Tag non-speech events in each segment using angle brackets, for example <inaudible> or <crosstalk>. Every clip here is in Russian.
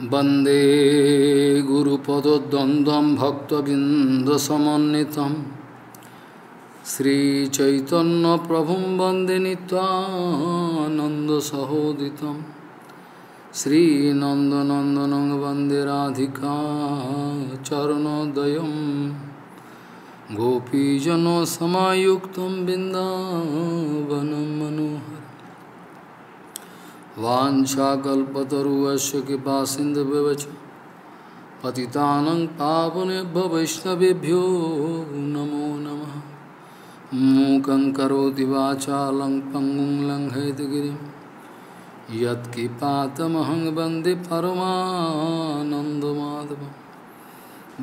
वंदे गुरुपदद्वन्द्वं भक्तबिन्दसमन्वितं श्रीचैतन्यप्रभुं वंदे नीत्वानन्दसहोदितं श्रीनन्दनन्दनं वंदे राधिका चरणोदयं गोपीजनसमायुक्तं बिन्दावनं मनोहर वाञ्छाकल्पतरुवस्य कृपा सिन्धुव्यवच पतितानं पावनेभ्य वैष्णवेभ्यो नमो नमः। मूकं करोति वाचालं पङ्गुं लङ्घयतगिरिं यत्किपातमहं वंदे परमानन्दमाधवं।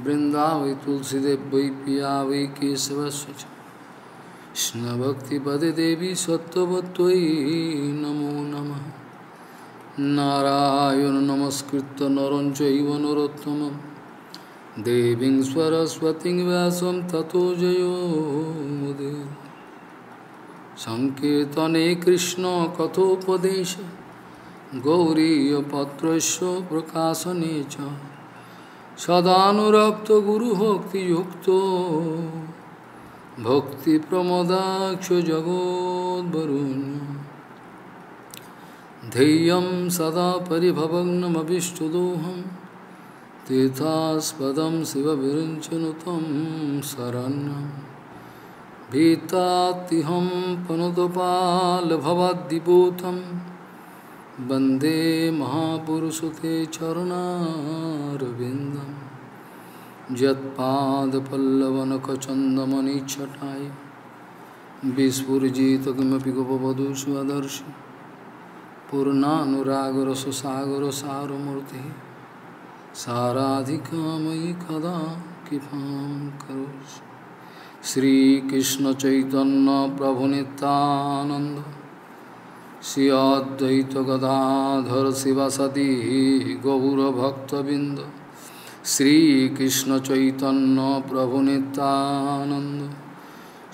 वृन्दावै तुलसीदेव वै पिया वै केशवस्य च। कृष्णभक्तिपदे देवी सत्त्ववत्त्वयि नमो नमः। নারায়ণ নমস্কৃত নরঞ্চৈব নরোত্তম। দেবী সরস্বতী ব্যাস ততো জয়োদে সংকীর্তনে কৃষ্ণ কথোপদেশ। গৌরীপত্রস্য প্রকাশনে চ। সদানুরক্ত ভক্তি প্রমদাক্ষ জগদ্বরুণ্য ध्येयं सदा परिभवग्नमभिष्टदोहं, तीर्थास्पदं शिवविरञ्चनु तं शरण्यं। भीतात्तिहं पनुतपालभवद्दिपूतं वंदे महापुरुषते चरणारविन्दं। यत्पादपल्लवनखचन्दमनिच्छटाय विस्फुरिजित किमपि गोपवधू स्वदर्शि पूर्णानुरागरससागर सारमूर्ति साराधिका मयि कदा कृपां करोषि श्रीकृष्ण चैतन्य प्रभु नित्यानंद श्री अद्वैत गदाधर शिवसती गौरभक्तबिंद श्रीकृष्ण चैतन्य प्रभु नित्यानंद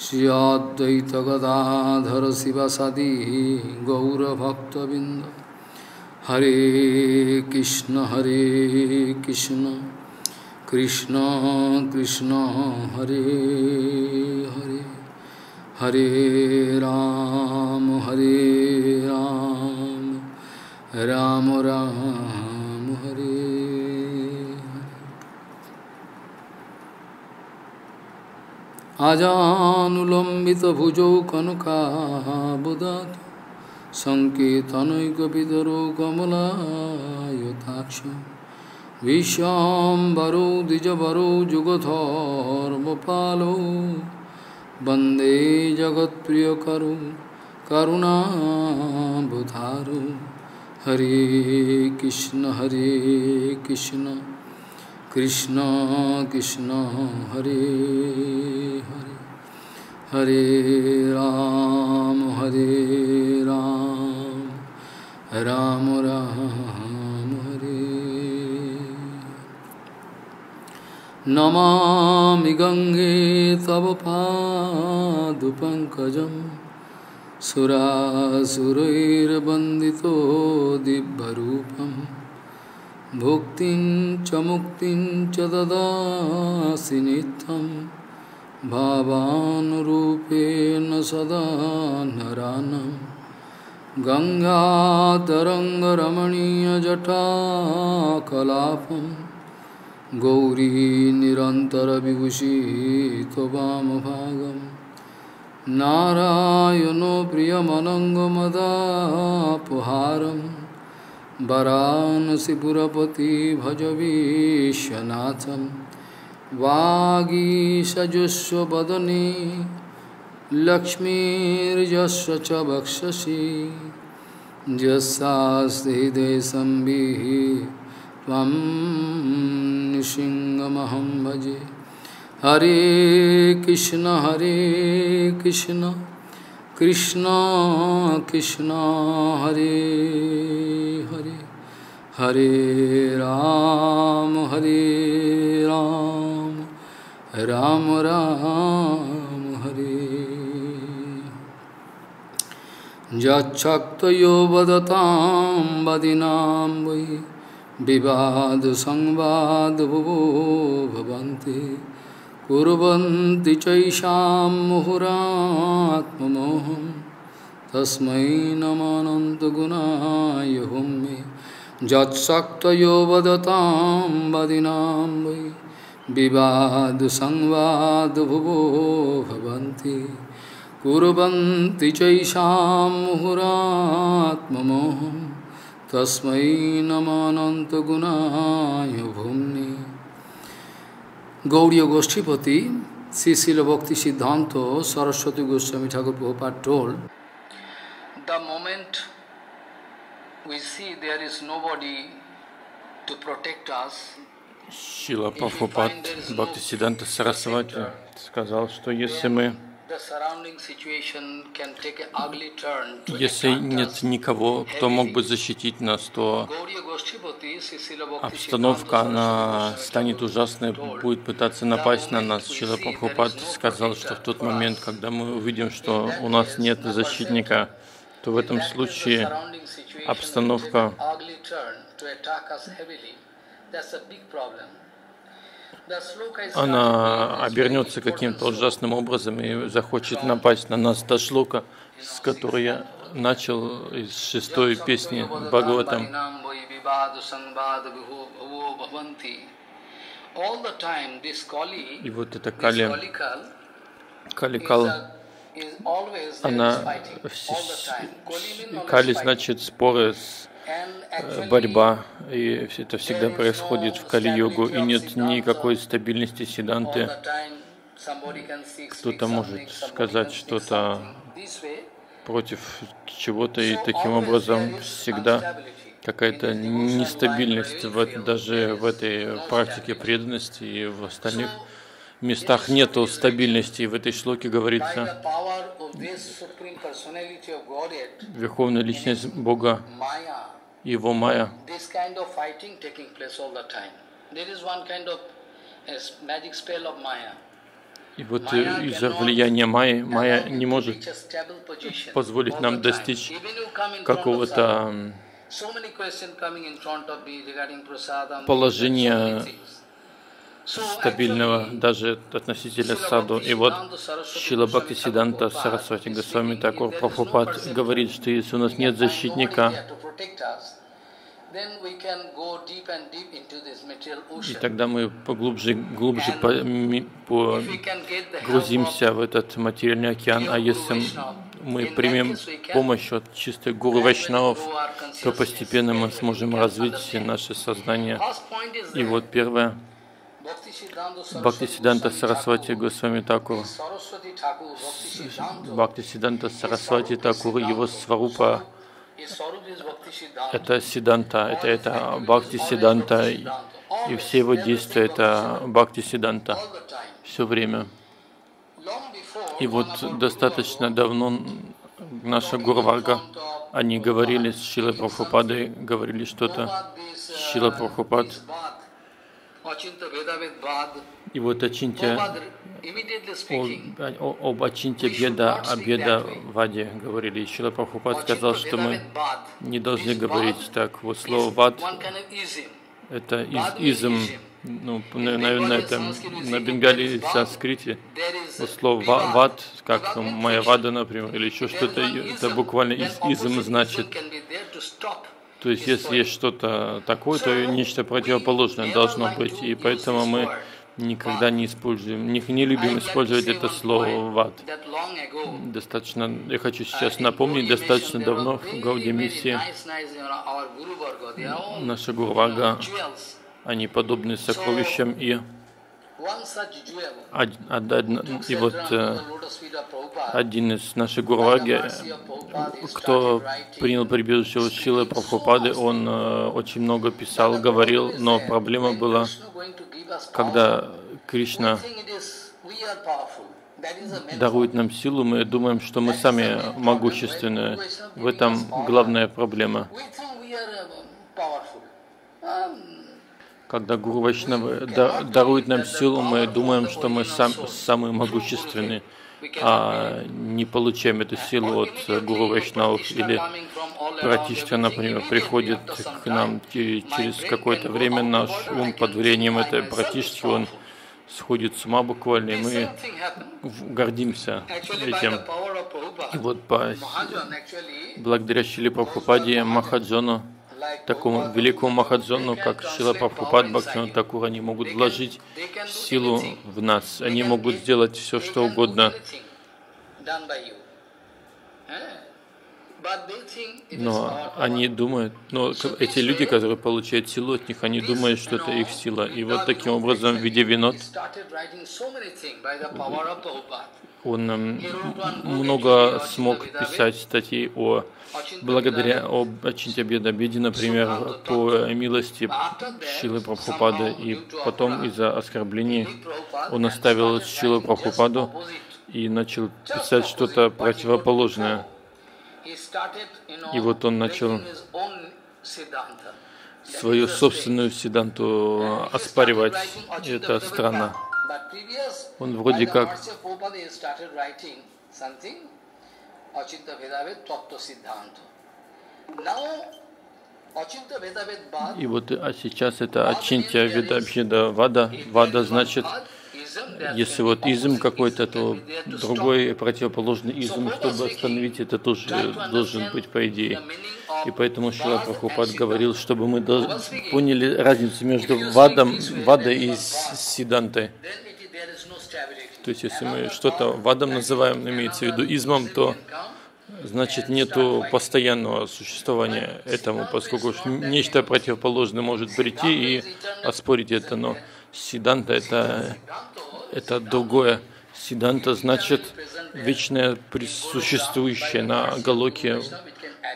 श्री अद्वैत गदाधर शिवसदी गौरभक्तबिंद हरे कृष्ण हरे कृष्ण कृष्ण कृष्ण, हरे हरे। हरे राम हरे राम राम राम। हरे अजानुलम्बितभुजौ कनकाबुदात् सङ्केतनैकपितरो कमलायुताक्ष विश्वाम्बरो द्विजवरो जुगधर्मपालो। वंदे जगत्प्रियकरु करुणाबुधारु। हरे कृष्ण हरे कृष्ण। कृष्ण कृष्ण, हरे हरे। हरे राम हरे राम। राम राम, हरे। नमा गंगे तव पादुपङ्कजं सुरासुरैर्वन्दितो दिव्यरूपम्। भुक्तिं च मुक्तिं च ददासि नित्यं। भावानुरूपेण सदा नरानं। गङ्गातरङ्गरमणीयजटाकलापं। गौरी निरन्तरविभूषितवामभागं। नारायणो वरानसीपुरपति भजवीशनाथं वागीषजस्वदने लक्ष्मीर्जस्व च वक्षसि यस्ते संविः भजे। हरे कृष्ण हरे कृष्ण। कृष्ण कृष्ण, हरे हरे हरे राम हरे राम राम राम, हरे। यच्छक्तयो वदतां, वदिनां वै विवादसंवादभुवो भवन्ति। कुर्वन्ति चैषां मुहुरात्ममोहं, तस्मै नमानन्तगुणाय हुं मे यत्शक्तयो वदतां वदिनां वै विवादसंवादभुवो भवन्ति। कुर्वन्ति चैषां मुहुरात्ममोहं, तस्मै नमानन्तगुणाय भूम्नि Gauriya Goshtipati, Sisila Bhakti Siddhanta, Saraswati Goswami Thakur Prabhupada told, the moment we see there is nobody to protect us, Шила Прабхупад Бхактисиданта Сарасвати сказал, что если мы если нет никого, кто мог бы защитить нас, то обстановка она станет ужасной, будет пытаться напасть на нас. Шила Прабхупад сказал, что в тот момент, когда мы увидим, что у нас нет защитника, то в этом случае обстановка она обернется каким-то ужасным образом и захочет напасть на нас. Та шлока, с которой я начал из шестой песни Бхагаватам. И вот эта Кали, Каликал, она, Кали значит споры с борьба, и это всегда происходит в Кали-йогу, и нет никакой стабильности седанты. Кто-то может сказать что-то против чего-то, и таким образом всегда какая-то нестабильность в, даже в этой практике преданности и в остальных местах нету стабильности. И в этой шлоке говорится, Верховная Личность Бога его майя. И вот э, из-за влияния майи, майя не может позволить нам достичь какого-то положения стабильного даже относительно саду. И вот Шила Бхакти Сиданта Сарасвати Госвами Такур Прабхупад говорит, что если у нас нет защитника, и тогда мы поглубже, глубже погрузимся в этот материальный океан. А если мы примем помощь от чистой гуру Вайшнавов, то постепенно мы сможем развить наше сознание. И вот первое — Бхакти Сиданта Сарасвати Госвами Такур, Бхакти Сиданта Сарасвати Такур, его сварупа, это Сиданта, это, это Бхакти Сиданта, и все его действия это Бхакти Сиданта, все время. И вот достаточно давно наша Гурварга, они говорили с Шилой Прабхупадой, говорили что-то. Шила Прабхупад и вот Ачинтя, о, об Ачинте Беда, о Беда Ваде говорили. И Шила Прабхупад сказал, что мы не должны говорить так. Вот слово Вад — это из, изм, ну, наверное, это на бенгале и санскрите. Вот слово Вад, как моя Вада, например, или еще что-то, это буквально из, изм значит то есть, если есть что-то такое, то нечто противоположное должно быть. И поэтому мы никогда не используем, не, не любим использовать это слово «вад». Достаточно, я хочу сейчас напомнить, достаточно давно в Гауди миссии наша Гурвага, они подобны сокровищам и и вот э, один из наших гурваги, кто принял прибежище у Шилы Прабхупады, он э, очень много писал, говорил, но проблема была, когда Кришна дарует нам силу, мы думаем, что мы сами могущественны. В этом главная проблема когда Гуру Вайшнавы дарует нам силу, мы думаем, что мы сам, самые могущественные. а не получаем эту силу от Гуру Вайшнавов или Пратишка, например, приходит к нам через какое-то время, наш ум под влиянием этой Пратишки, он сходит с ума буквально, и мы гордимся этим. И вот по, благодаря Шиле Прабхупаде Махаджону, такому великому Махаджону, как Шила Прабхупад Бхактина Такур, они могут вложить силу в нас, они могут сделать все, что угодно. Но они думают, но эти люди, которые получают силу от них, они думают, что это их сила. И вот таким образом, в виде винот, он много смог писать статей о благодаря об Ачинтябедабеде, например, по милости Шилы Прабхупады, и потом из-за оскорблений он оставил Шилу Прабхупаду и начал писать что-то противоположное. И вот он начал свою собственную седанту оспаривать. Это странно. Он вроде как и вот а сейчас это Ачинтя Ведабхида Вада. Вада значит если вот изм какой-то, то другой противоположный изм, чтобы остановить это, тоже должен быть по идее. И поэтому Шила Прабхупад говорил, чтобы мы поняли разницу между вадом, вадой и сидантой. То есть, если мы что-то вадом называем, имеется в виду измом, то значит нету постоянного существования этому, поскольку нечто противоположное может прийти и оспорить это, но Сиданта это, это другое. Сиданта значит вечное присуществующее на Галоке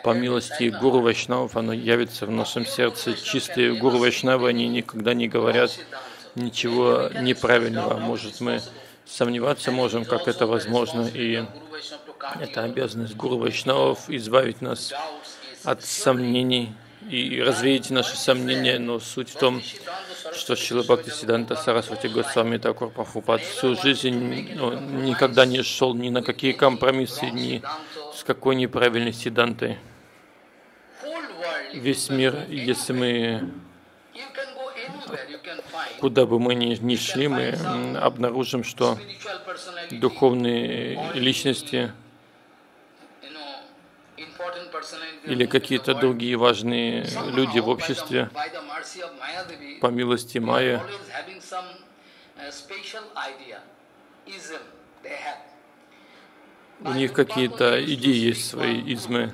по милости Гуру Вайшнавов, оно явится в нашем сердце. Чистые Гуру Вайшнавы, они никогда не говорят ничего неправильного. Может, мы сомневаться можем, как это возможно, и это обязанность Гуру Вайшнавов избавить нас от сомнений и развеять наши сомнения, но суть в том, что Шила Бхакти Сиданта Сарасвати Госвами Такур Прабхупад всю жизнь ну, никогда не шел ни на какие компромиссы, ни с какой неправильной Сидантой. Весь мир, если мы куда бы мы ни, ни шли, мы обнаружим, что духовные личности или какие-то другие важные люди в обществе, по милости Майя, у них какие-то идеи есть свои измы.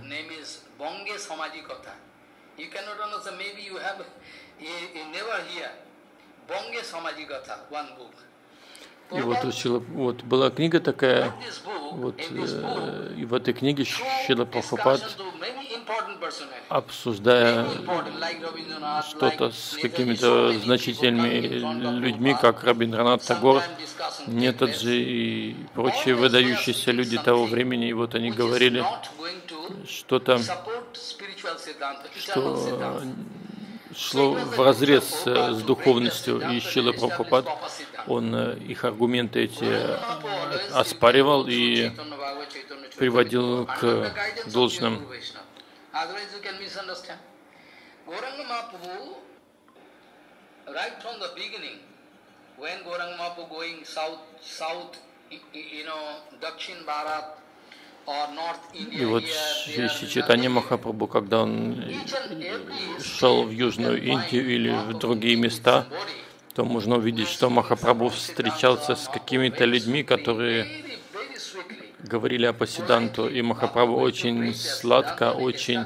И вот, учила, вот была книга такая, вот, э, и в этой книге Шила Прабхупад, обсуждая что-то с какими-то значительными людьми, как Рабиндранат Тагор, Нетаджи и прочие выдающиеся люди того времени, и вот они говорили что-то, что шло в разрез с духовностью, и Шила Прабхупад он э, их аргументы эти э, оспаривал и приводил к должным. when Gauranga Mahaprabhu going south, south, you know, Dakshin Bharat И вот Читание Махапрабху, когда он шел в Южную Индию или в другие места, то можно увидеть, что Махапрабху встречался с какими-то людьми, которые говорили о Пасиданту, и Махапрабху очень сладко, очень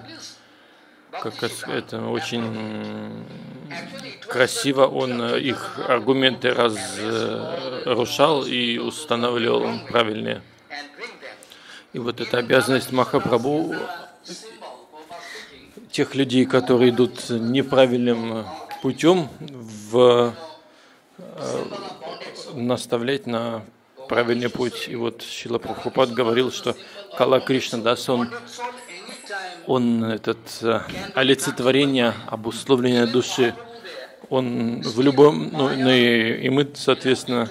как это очень красиво он их аргументы разрушал и устанавливал правильные. И вот эта обязанность Махапрабху тех людей, которые идут неправильным путем в Э, наставлять на правильный путь. И вот Шила Прабхупад говорил, что Кала Кришна Дас, он, он этот э, олицетворение, обусловление души, он в любом, ну, ну и, и мы, соответственно,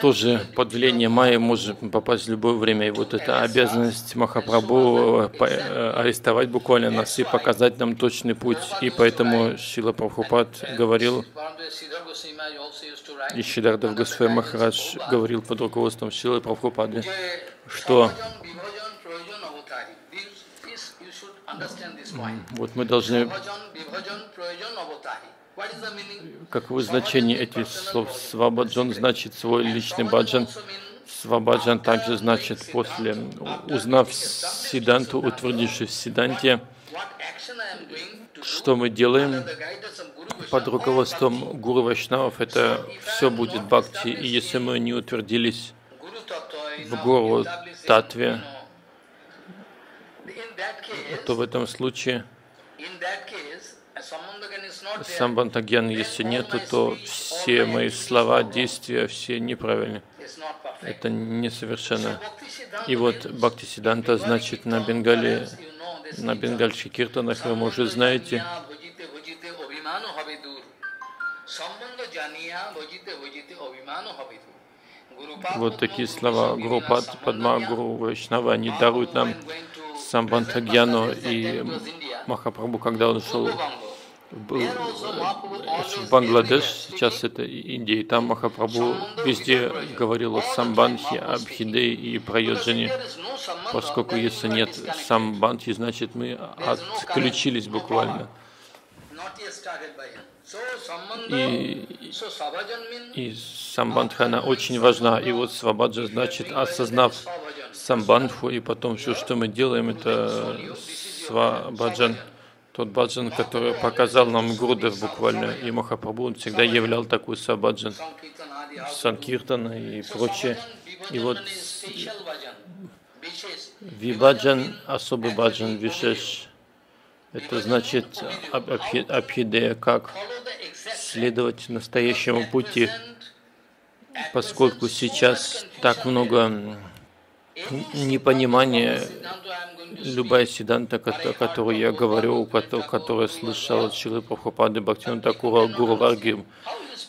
тоже под влияние Майи можем попасть в любое время. И вот эта обязанность Махапрабху э, арестовать буквально нас и показать нам точный путь. И поэтому Шила Прабхупад говорил, и Шидардав Госвай Махарадж говорил под руководством Шилы Прабхупады, что вот мы должны Каково значение этих слов? Свабаджан значит свой личный баджан. Свабаджан также значит после, узнав Сиданту, утвердившись в Сиданте, что мы делаем под руководством Гуру Вайшнавов, это все будет бхакти. И если мы не утвердились в Гуру Татве, то в этом случае Самбантагьян, если нету, то все мои слова, действия, все неправильны. Это несовершенно. И вот Бхакти Сиданта значит на Бенгале, на бенгальских киртанах, вы, может, знаете, вот такие слова Гурупад, Падма, Гуру Вайшнава, они даруют нам Самбантагьяну и Махапрабху, когда он шел был в Бангладеш, сейчас это Индия, и там Махапрабху везде говорил о Самбанхе, Абхиде и Прайоджане. Поскольку если нет Самбанхи, значит мы отключились буквально. И, и самбандха, она очень важна. И вот свабаджа значит, осознав самбандху, и потом все, что мы делаем, это свабаджан тот баджан, который показал нам Гурдев буквально, и Махапрабху, он всегда являл такой сабаджан, Санкиртана и прочее. И вот Вибаджан, особый баджан, Вишеш, это значит Абхидея, как следовать настоящему пути, поскольку сейчас так много непонимания любая седанта, которую я говорю, которую слышал от Шилы Прабхупады Бхактина Такура Гуру Варги,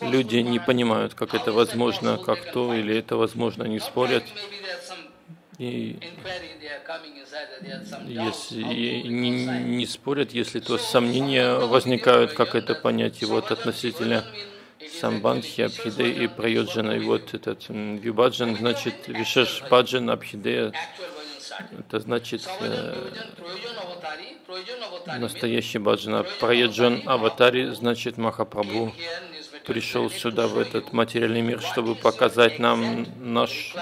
люди не понимают, как это возможно, как то или это возможно, они спорят. И если не, не спорят, если то сомнения возникают, как это понять, и вот относительно Самбандхи, Абхиде и Прайоджана, и вот этот Вибаджан, значит, Вишеш Баджан, Абхидея, это значит э, настоящий баджана. Праяджан Аватари значит Махапрабху пришел сюда, в этот материальный мир, чтобы показать нам наш,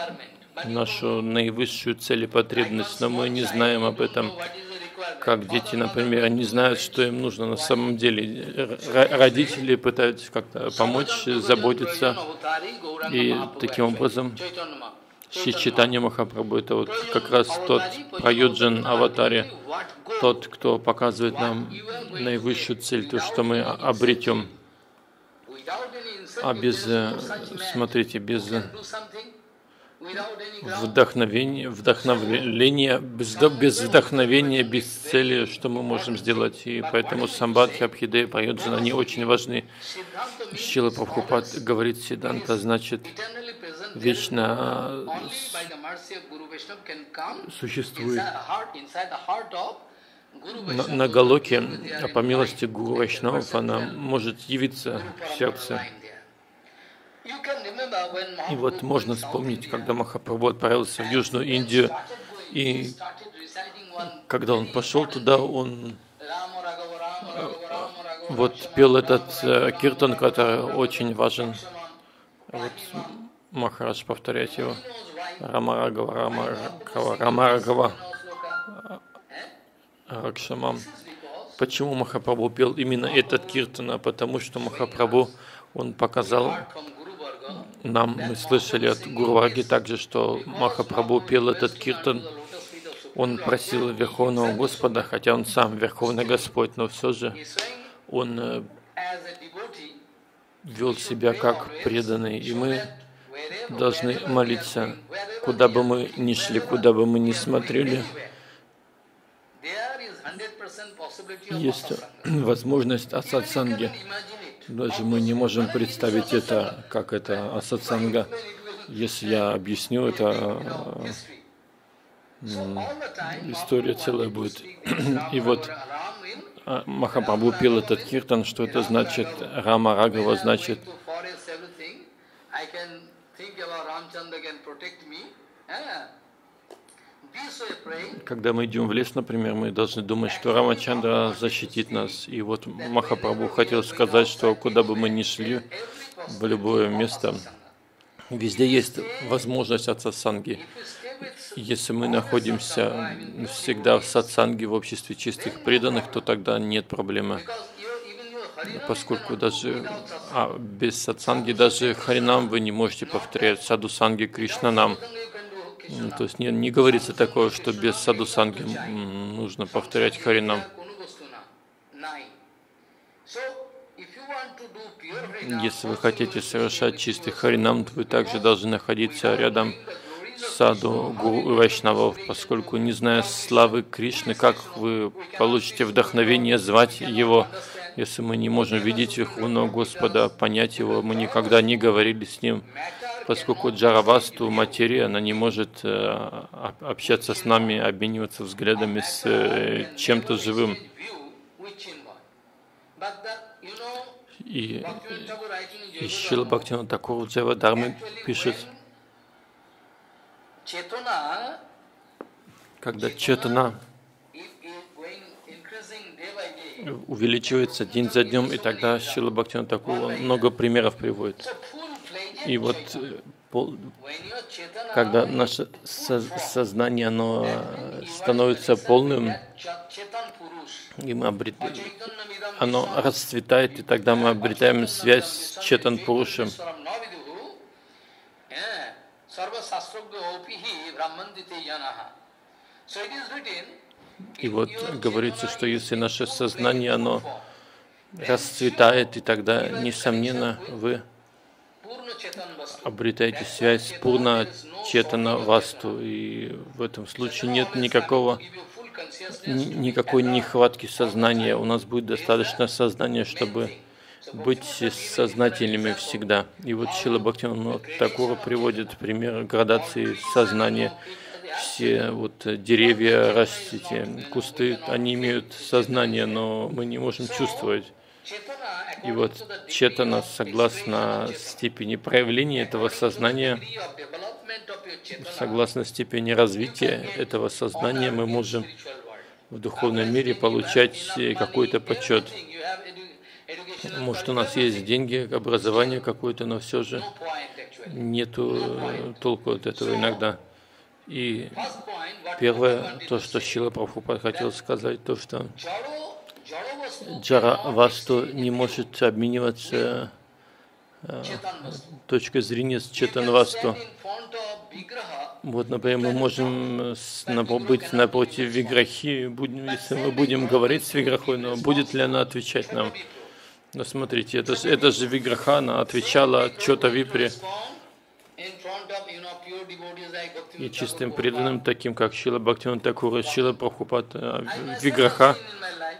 нашу наивысшую цель и потребность. Но мы не знаем об этом как дети, например, не знают, что им нужно на самом деле. Родители пытаются как-то помочь, заботиться, и таким образом Шичитания Махапрабху, это вот как раз тот Праюджан Аватаре, тот, кто показывает нам наивысшую цель, то, что мы обретем. А без, э, смотрите, без вдохновения, вдохновения без, без вдохновения, без цели, что мы можем сделать. И поэтому самбадхи, абхиде, прайоджан, они очень важны. Шила Прабхупад говорит Сиданта, значит, вечно существует на, на Галоке, а по милости Гуру Вайшнавов, она может явиться в сердце. И вот можно вспомнить, когда Махапрабху отправился в Южную Индию, и когда он пошел туда, он вот пел этот э, киртан, который очень важен. Вот Махарадж повторять его. Рамарагава, Рамарагава, Рамарагава, Ракшамам. Почему Махапрабху пел именно этот киртана? Потому что Махапрабху, он показал нам, мы слышали от Гурваги также, что Махапрабху пел этот киртан, он просил Верховного Господа, хотя он сам Верховный Господь, но все же он э, вел себя как преданный, и мы должны молиться, куда бы мы ни шли, куда бы мы ни смотрели. Есть возможность асатсанги. Даже мы не можем представить это, как это асатсанга. Если я объясню это, история целая будет. И вот а, Махапрабху пел этот киртан, что это значит, Рама Рагава значит, когда мы идем в лес, например, мы должны думать, что Рамачандра защитит нас. И вот Махапрабху хотел сказать, что куда бы мы ни шли, в любое место, везде есть возможность от сатсанги. Если мы находимся всегда в сатсанге, в обществе чистых преданных, то тогда нет проблемы. Поскольку даже а, без сатсанги, даже харинам вы не можете повторять садусанги Кришна нам. То есть не, не говорится такое, что без садусанги нужно повторять харинам. Если вы хотите совершать чистый харинам, то вы также должны находиться рядом с саду Гуру Вайшнавов, поскольку не зная славы Кришны, как вы получите вдохновение звать Его, если мы не можем видеть Верховного Господа, понять Его, мы никогда не говорили с Ним, поскольку Джаравасту, материя, она не может э, общаться с нами, обмениваться взглядами с э, чем-то живым. И, и Шила Бхактина Такур Джава Дharma пишет, когда четана увеличивается день за днем, и тогда Шила Бхактина Такур много примеров приводит. И вот э, когда наше сознание оно становится полным, и мы обретаем, оно расцветает, и тогда мы обретаем связь с Четан Пурушем. И вот говорится, что если наше сознание, оно расцветает, и тогда, несомненно, вы обретаете связь с Пурна Четана Васту, и в этом случае нет никакого никакой нехватки сознания. У нас будет достаточно сознания, чтобы быть сознательными всегда. И вот Шила Бхактина Такура приводит пример градации сознания. Все вот деревья, растите, кусты, они имеют сознание, но мы не можем чувствовать. И вот четана, согласно степени проявления этого сознания, согласно степени развития этого сознания, мы можем в духовном мире получать какой-то почет. Может, у нас есть деньги, образование какое-то, но все же нету толку от этого иногда. И первое, то, что Шила Прабхупад хотел сказать, то, что Джара Васту не может обмениваться э, точкой зрения с Четан Васту. Вот, например, мы можем быть напротив Виграхи, если мы будем говорить с Виграхой, но будет ли она отвечать нам? Но смотрите, это, это же Виграха, она отвечала Чота Випре и чистым преданным, таким как Шила Бхактиван Такура, Шила Прабхупад, э, Виграха,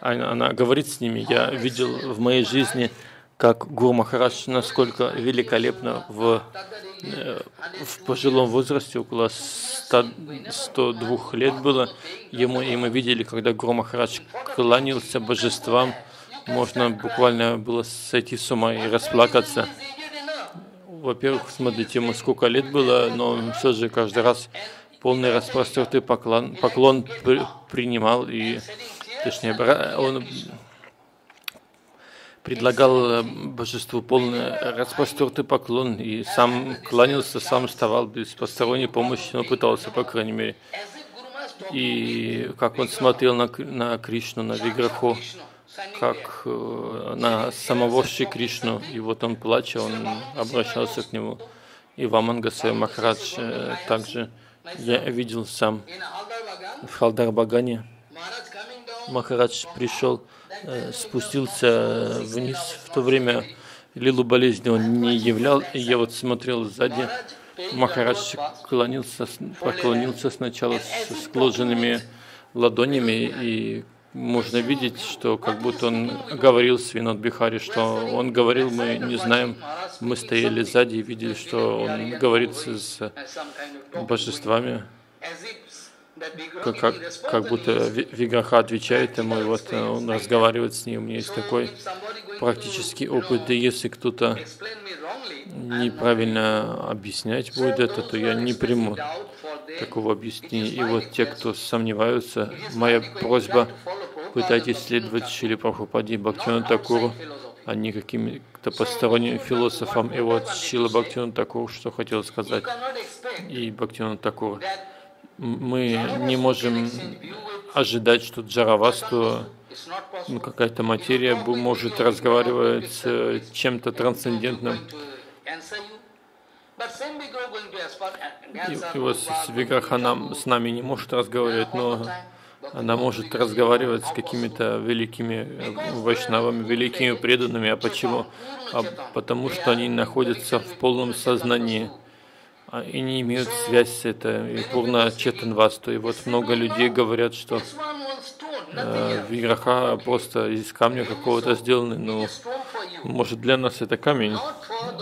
она, она говорит с ними. Я видел в моей жизни, как Гуру Махарадж насколько великолепно в Э, в пожилом возрасте, около 100, 102 лет было ему, и мы видели, когда Гуру Махарадж кланялся божествам, можно буквально было сойти с ума и расплакаться. Во-первых, смотрите, ему сколько лет было, но все же каждый раз полный распростертый поклон, поклон при, принимал, и точнее, он предлагал э, божеству полный распростертый поклон и сам кланялся, сам вставал без посторонней помощи, но пытался, по крайней мере. И как он смотрел на, на Кришну, на Виграху, как э, на самого Шри Кришну, и вот он плача, он обращался к нему. И Вамангаса Махарадж э, также я видел сам в Халдар-Багане. Махарадж пришел Э, спустился вниз. В то время лилу болезни он не являл. И я вот смотрел сзади. Махарадж клонился, поклонился сначала с сложенными ладонями и можно видеть, что как будто он говорил с Винод Бихари, что он говорил, мы не знаем, мы стояли сзади и видели, что он говорит с божествами, как, как, как будто Виграха отвечает ему, и вот он разговаривает с ним. У меня есть такой практический опыт, и если кто-то неправильно объяснять будет это, то я не приму такого объяснения. И вот те, кто сомневаются, моя просьба, пытайтесь следовать Шили Прабхупаде и Такуру, а не каким-то посторонним философам. И вот Шила Бхактивану Такуру, что хотел сказать, и Бхактивану Такуру. Мы не можем ожидать, что Джаравасту ну, какая-то материя может разговаривать с чем-то трансцендентным. И, вот Виграха нам, с нами не может разговаривать, но она может разговаривать с какими-то великими вайшнавами, великими преданными. А почему? А потому что они находятся в полном сознании и не имеют связь с этой Пурна Четанвасту. И вот много людей говорят, что э, Виграха просто из камня какого-то сделаны. Ну, может, для нас это камень,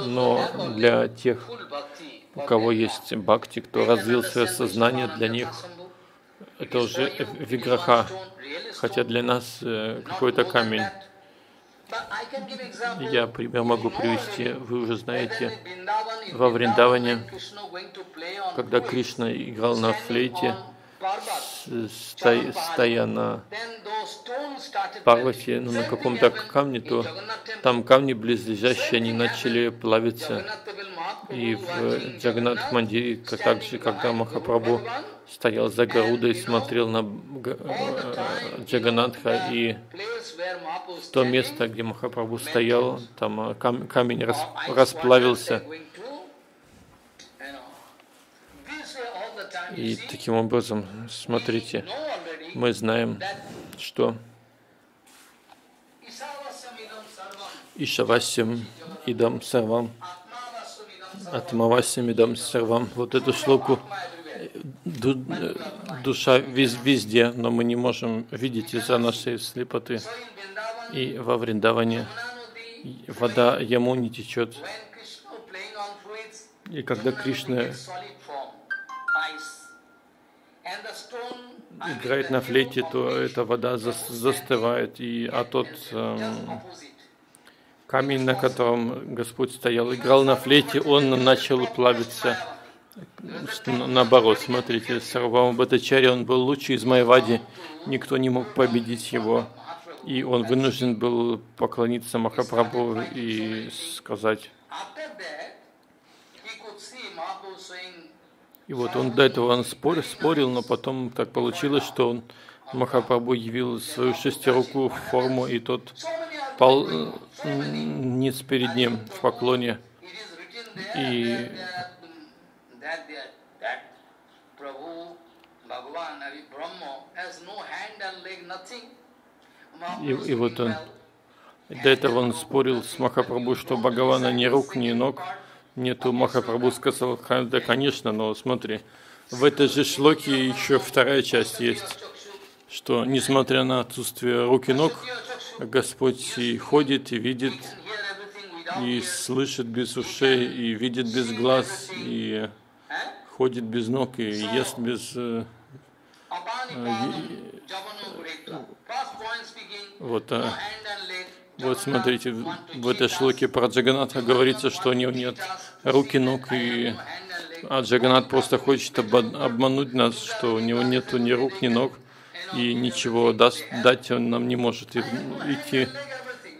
но для тех, у кого есть бхакти, кто развил свое сознание, для них это уже виграха, хотя для нас э, какой-то камень. Я могу привести, вы уже знаете, во Вриндаване, когда Кришна играл на флейте, стоя на Парвати, ну, на каком-то камне, то там камни близлежащие, они начали плавиться. И в Джаганат Мандире, также, когда Махапрабху стоял за Гарудой, смотрел на э, Джаганатха, и то место, где Махапрабху стоял, там э, камень расплавился. И таким образом, смотрите, мы знаем, что Ишавасям идам сарвам, Атмавасям идам сарвам. Вот эту шлоку душа везде, но мы не можем видеть из-за нашей слепоты. И во Вриндаване вода яму не течет. И когда Кришна играет на флейте, то эта вода застывает, и, а тот эм, камень, на котором Господь стоял, играл на флейте, он начал плавиться. Наоборот, смотрите, Сарвама Батачари, он был лучший из Майвади, никто не мог победить его. И он вынужден был поклониться Махапрабху и сказать, И вот он до этого он спорил, спорил, но потом так получилось, что он Махапрабху явил свою шестирукую форму, и тот пал ниц перед ним в поклоне. И и, и вот он, до этого он спорил с Махапрабху, что Бхагавана ни рук, ни ног, нету. Махапрабху сказал, да, конечно, но смотри, в этой же шлоке еще вторая часть есть, что несмотря на отсутствие рук и ног, Господь и ходит, и видит, и слышит без ушей, и видит без глаз, и ходит без ног, и ест без... Э, э, вот, а, вот смотрите, в этой шлоке про Джаганатха говорится, что у него нет руки, ног, и а Джаганат просто хочет обмануть нас, что у него нет ни рук, ни ног, и ничего даст, дать он нам не может. И, идти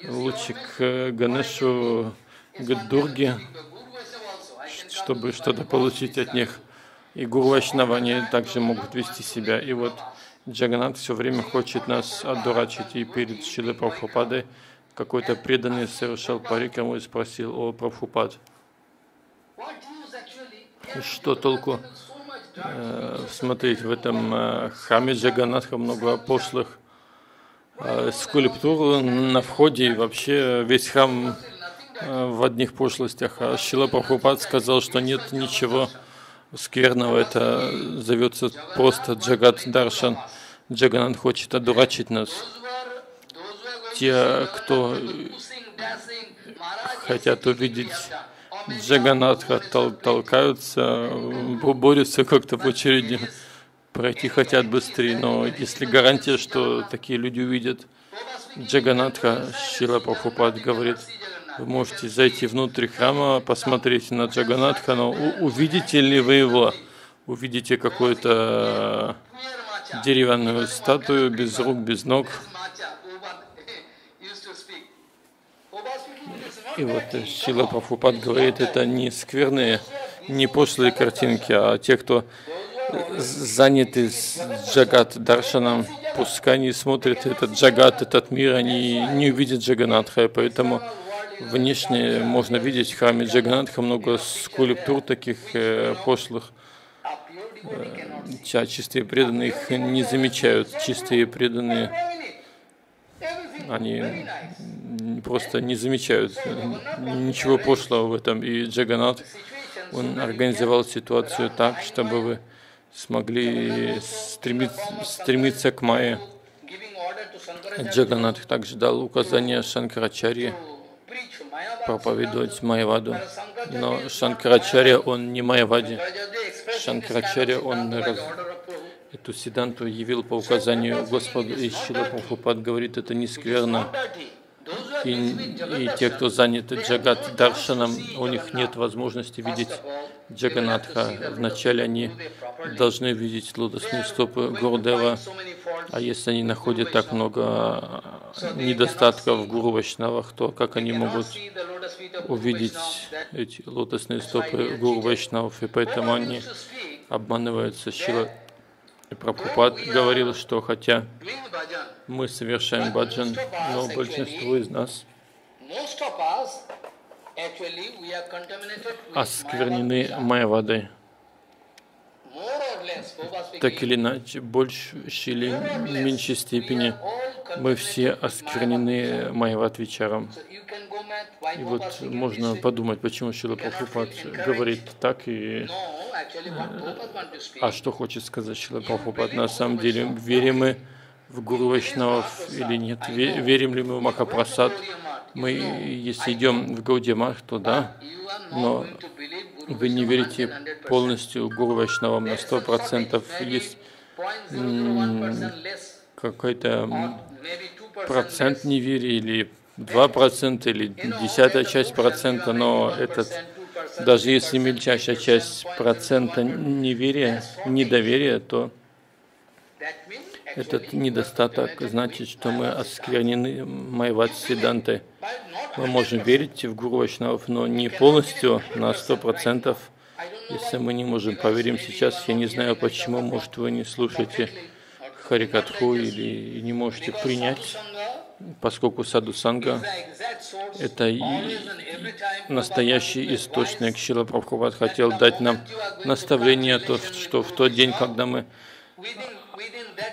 лучше к Ганешу, к Дурге, чтобы что-то получить от них. И Гуру они также могут вести себя. И вот Джаганат все время хочет нас отдурачить и перед Шилой Прабхупадой какой-то преданный совершал парикраму и спросил о Прабхупад. Что толку э, смотреть в этом э, храме Джаганатха много пошлых э, скульптур на входе и вообще весь храм э, в одних пошлостях. А Шила Прабхупад сказал, что нет ничего скверного, это зовется просто Джагат Даршан. Джаганат хочет одурачить нас. Те, кто хотят увидеть Джаганатха, тол толкаются, борются как-то в очереди, пройти хотят быстрее. Но если гарантия, что такие люди увидят Джаганатха, Шила Прабхупад говорит, вы можете зайти внутрь храма, посмотреть на Джаганатха, но увидите ли вы его? Увидите какую-то деревянную статую без рук, без ног. И вот Шила Прабхупад говорит, это не скверные, не пошлые картинки, а те, кто заняты джагат даршаном, пускай они смотрят этот джагат, этот мир, они не увидят джаганатха, поэтому внешне можно видеть в храме Джаганатха много скульптур таких э, пошлых. Э, чистые преданные их не замечают. Чистые преданные, они просто не замечают ничего пошлого в этом. И Джаганат, он организовал ситуацию так, чтобы вы смогли стремиться, стремиться к Майе. Джаганат также дал указание Шанкарачарье проповедовать Майяваду. Но Шанкарачарья, он не Майявади. Шанкарачарья, он раз... эту седанту явил по указанию Господа, и Шила Прабхупад говорит, это не скверно. И, и те, кто заняты Джагат Даршаном, у них нет возможности видеть Джаганатха. Вначале они должны видеть лотосные стопы Гурдева, а если они находят так много недостатков в Гуру Вайшнавах, то как они могут увидеть эти лотосные стопы Гуру Вайшнавов, и поэтому они обманываются. Шила Прабхупад говорил, что хотя мы совершаем баджан, но большинство из нас осквернены майявадой. Так или иначе, больше или меньшей степени мы все осквернены Майват Вичаром. И вот можно подумать, почему Шила Прабхупад говорит так, и а что хочет сказать Шила Прабхупад на самом деле? Верим мы в Гуру Вайшнавов или нет? Верим ли мы в Махапрасад? Мы, если идем в Гаудимах, то да, но вы не верите полностью Гуру Вайшнавам на сто процентов. Есть какой-то процент неверия или два процента или десятая часть процента, но этот, даже если мельчайшая часть процента неверия, недоверия, то этот недостаток значит, что мы осквернены Майват Сидантой. Мы можем верить в Гуру Вайшнавов, но не полностью, на сто процентов. Если мы не можем поверим сейчас, я не знаю почему, может вы не слушаете Харикатху или не можете принять, поскольку Саду Санга – это настоящий источник. Шила Прабхупад хотел дать нам наставление, то, что в тот день, когда мы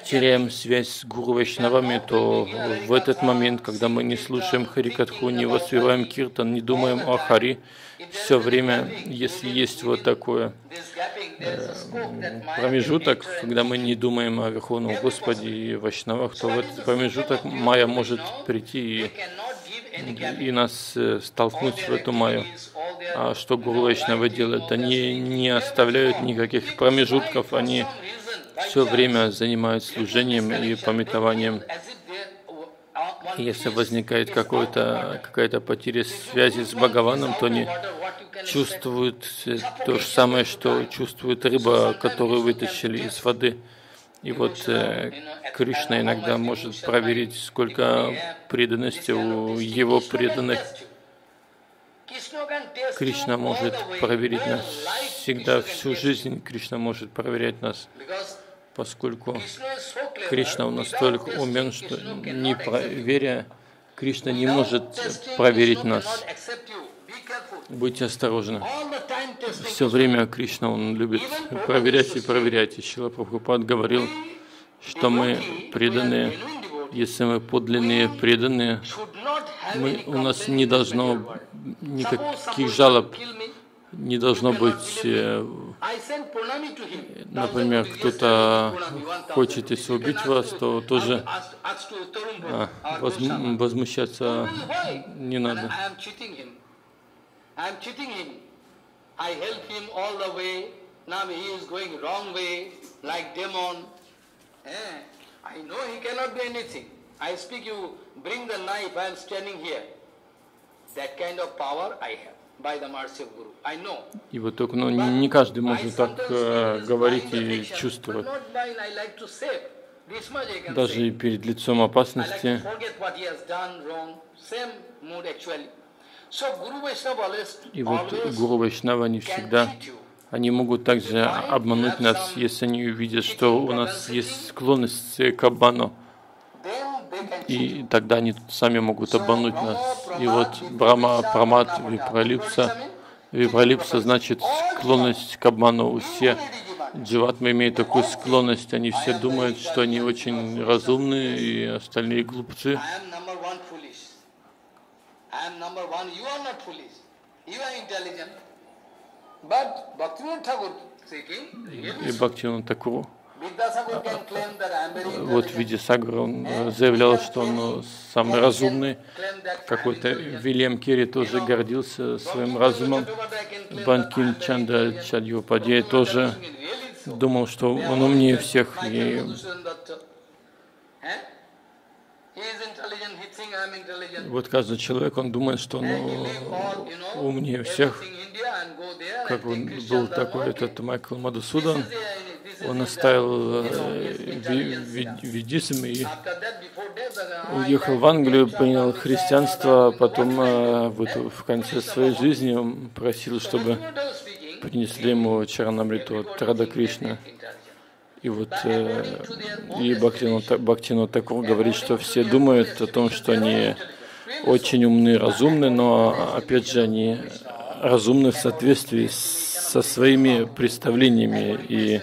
теряем связь с Гуру Вайшнавами, то в этот момент, когда мы не слушаем Харикатху, не воспеваем Киртан, не думаем о Хари, все время, если есть вот такое э, промежуток, когда мы не думаем о Верховном Господе и Вайшнавах, то в этот промежуток Майя может прийти и, и нас э, столкнуть в эту Майю. А что Гуру Вайшнавы делают? Они не оставляют никаких промежутков, они все время занимаются служением и пометованием. Если возникает какая-то потеря связи с Бхагаваном, то они чувствуют то же самое, что чувствует рыба, которую вытащили из воды. И вот э, Кришна иногда может проверить, сколько преданности у его преданных. Кришна может проверить нас всегда, всю жизнь Кришна может проверять нас поскольку Кришна настолько умен, что не проверя, Кришна не может проверить нас. Будьте осторожны. Все время Кришна, он любит проверять и проверять. И Шила Прабхупад говорил, что мы преданные, если мы подлинные преданные, мы, у нас не должно никаких жалоб не должно быть, э, например, кто-то хочет, если убить вас, то тоже а, возмущаться не надо. Eh? I know he cannot do anything. I speak you, bring the knife, I am standing here. That kind of power I have. И вот только ну, не каждый может так э, говорить и чувствовать. Даже перед лицом опасности. И вот Гуру Вайшнава, они всегда, они могут также обмануть нас, если они увидят, что у нас есть склонность к обману. И тогда они сами могут обмануть нас. И вот Брама, Прамат, Випралипса. Випралипса значит склонность к обману. Все дживатмы имеют такую склонность. Они все думают, что они очень разумные, и остальные глупцы. И Бхактивinoda Такуру вот в виде Сагара он э, заявлял, что он э, самый разумный. Какой-то Вильям Керри тоже гордился своим разумом. Банкин Чанда Чадьопадья тоже думал, что он умнее всех. И вот каждый человек, он думает, что он э, умнее всех. Как он был такой этот Майкл Мадусудан, он оставил э, ведизм и уехал в Англию, принял христианство, а потом э, в конце своей жизни он просил, чтобы принесли ему Чаранамриту от Кришна. И вот э, и Бхактину, Бхактину Такур говорит, что все думают о том, что они очень умны, разумны, но опять же они разумны в соответствии со своими представлениями и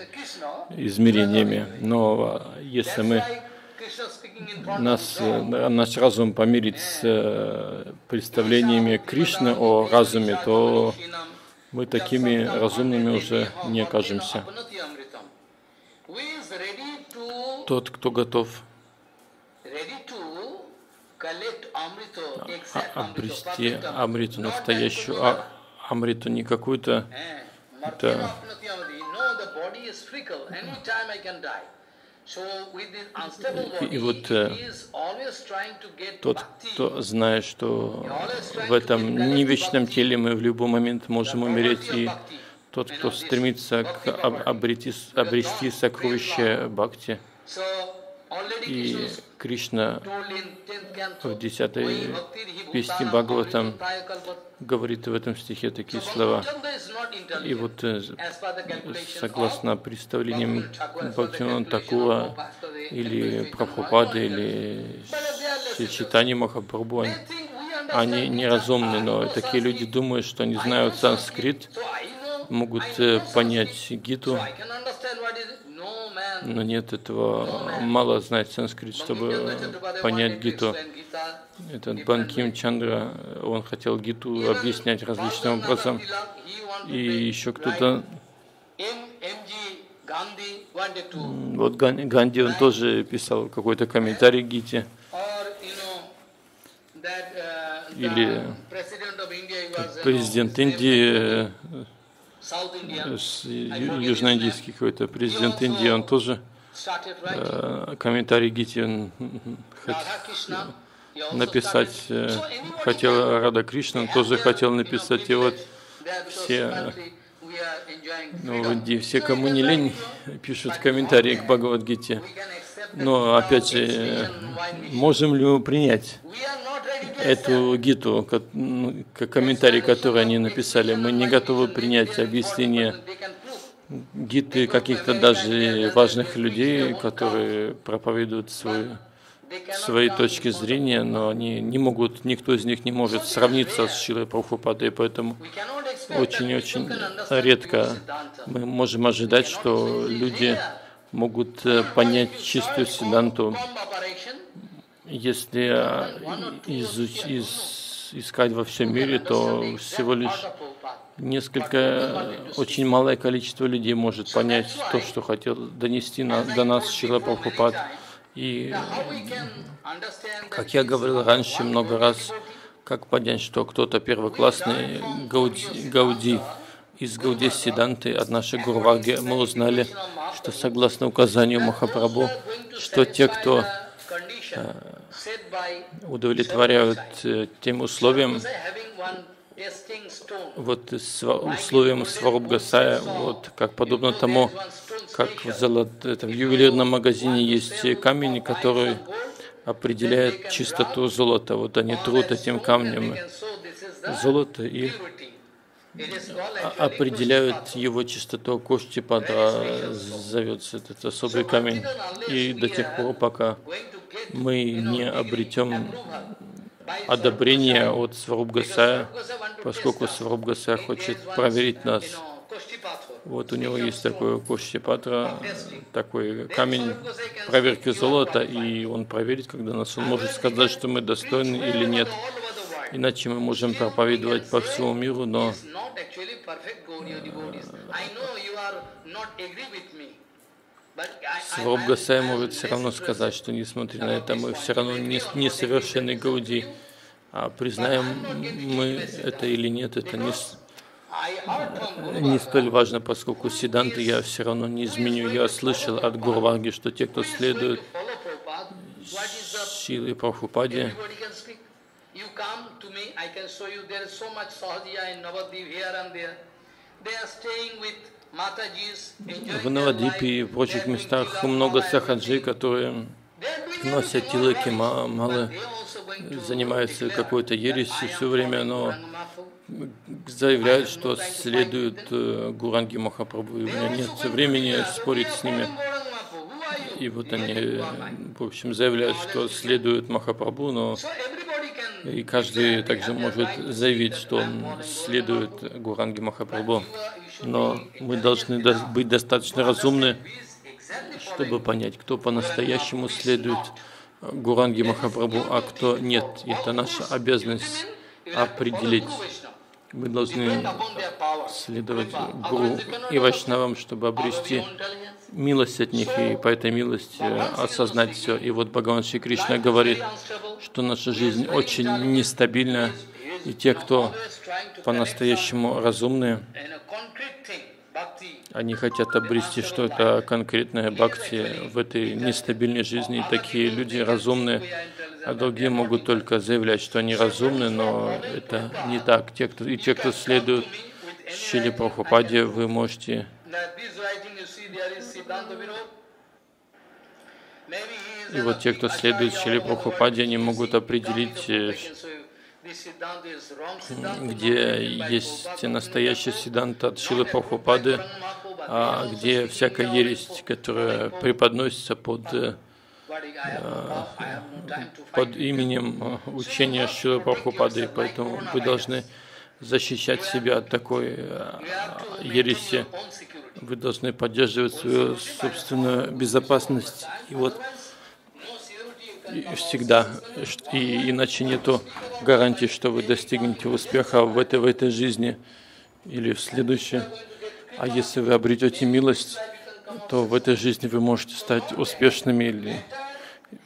измерениями. Но если мы нас, наш разум помирить с э, представлениями Кришны о разуме, то мы такими разумными уже не окажемся. Тот, кто готов а, обрести Амриту настоящую, а Амриту не какую-то и вот э, тот, кто знает, что в этом не вечном теле мы в любой момент можем умереть, и тот, кто стремится к обрети, обрести сокровище Бхакти, и Кришна в десятой песне Бхагаватам говорит в этом стихе такие слова. И вот э, согласно представлениям Бхактивinoda Такуа или Прабхупады или Читани Махапрабху, они неразумны, но такие люди думают, что они знают санскрит, могут э, понять Гиту, но нет этого, мало знать санскрит, чтобы понять Гиту. Этот Банким Чандра, он хотел Гиту объяснять различным образом. И еще кто-то... Вот Ганди, он тоже писал какой-то комментарий к Гите. Или президент Индии южноиндийский какой-то президент Индии, он тоже э, комментарий Гити написать, э, хотел Рада Кришна, тоже хотел написать, и вот все, ну, в Индии, все, кому не лень, пишут комментарии к Бхагавадгите. Но, опять же, можем ли мы принять эту гиту, ну, комментарий, который они написали? Мы не готовы принять объяснение гиты каких-то даже важных людей, которые проповедуют свою, свои точки зрения, но они не могут, никто из них не может сравниться с Шилой Прабхупадой, поэтому очень-очень редко мы можем ожидать, что люди могут э, понять чистую седанту, если э, изуч, из, искать во всем мире, то всего лишь несколько, очень малое количество людей может понять то, что хотел донести на, до нас Шила Прабхупад. И, как я говорил раньше много раз, как понять, что кто-то первоклассный Гауди, Гауди из Гауди Сиданты от нашей Гурваги, мы узнали, что согласно указанию Махапрабху, что те, кто э, удовлетворяют э, тем условиям, вот условием Сварубгасая, вот как подобно тому, как в, золот, это, в ювелирном магазине есть камень, который определяет чистоту золота. Вот они трут этим камнем золото и определяют его чистоту кости пада, зовется этот особый камень. И до тех пор, пока мы не обретем одобрение от Сварубгасая, поскольку Сварубгасая хочет проверить нас. Вот у него есть такой Коштипатра, такой камень проверки золота, и он проверит, когда нас, он может сказать, что мы достойны или нет. Иначе мы можем проповедовать по всему миру, но Сваруб Гасай может все равно сказать, что несмотря на это, мы все равно не, не совершенны Гауди. А признаем мы это или нет, это не, не столь важно, поскольку Сиданты я все равно не изменю. Я слышал от Гурварги, что те, кто следует силы Прабхупаде, в Навадипе и в прочих местах много сахаджи, которые носят тилаки, малы, занимаются какой-то ересью все время, но заявляют, что следуют э, Гуранги Махапрабху, и у меня нет времени спорить с ними. И вот они, в общем, заявляют, что следуют Махапрабху, но и каждый также может заявить, что он следует Гуранги Махапрабху. Но мы должны быть достаточно разумны, чтобы понять, кто по-настоящему следует Гуранги Махапрабху, а кто нет. Это наша обязанность определить. Мы должны следовать Гуру и Вайшнавам, чтобы обрести милость от них и по этой милости осознать все. И вот Бхагаван Шри Кришна говорит, что наша жизнь очень нестабильна, и те, кто по-настоящему разумные, они хотят обрести что-то конкретное бхакти в этой нестабильной жизни. И такие люди разумные а другие могут только заявлять, что они разумны, но это не так. Те, кто, и те, кто следует Шили Прабхупаде, вы можете и вот те, кто следует Шили Прабхупаде, они могут определить, э, где есть настоящий седант от Шилы Прабхупады, а где всякая ересь, которая преподносится под э, под именем э, учения Шила Прабхупады, поэтому вы должны защищать себя от такой э, ереси. Вы должны поддерживать свою собственную безопасность. И вот всегда, и иначе нету гарантии, что вы достигнете успеха в этой, в этой жизни или в следующей. А если вы обретете милость, то в этой жизни вы можете стать успешными или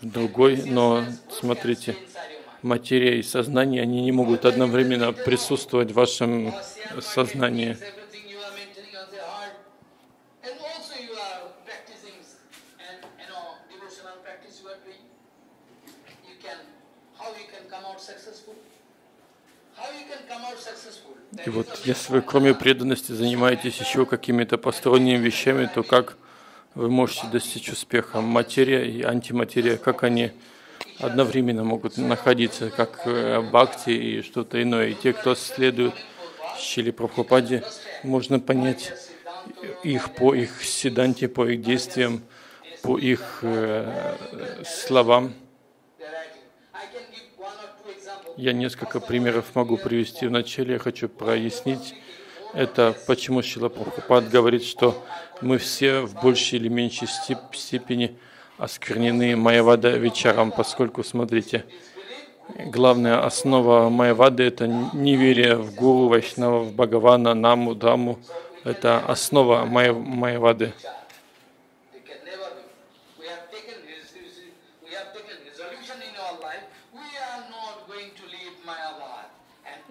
в другой, но смотрите, материя и сознание, они не могут одновременно присутствовать в вашем сознании. И вот если вы кроме преданности занимаетесь еще какими-то посторонними вещами, то как вы можете достичь успеха? Материя и антиматерия, как они одновременно могут находиться, как э, бхакти и что-то иное. И те, кто следует Шили Прабхупаде, можно понять их по их седанте, по их действиям, по их э, словам. Я несколько примеров могу привести. Вначале я хочу прояснить это, почему Шила Прабхупад говорит, что мы все в большей или меньшей степени осквернены Майявада вечером, поскольку, смотрите, Главная основа Майявады – это неверие в Гуру, Вайшнава, в Бхагавана, Наму, Даму. Это основа Майявады.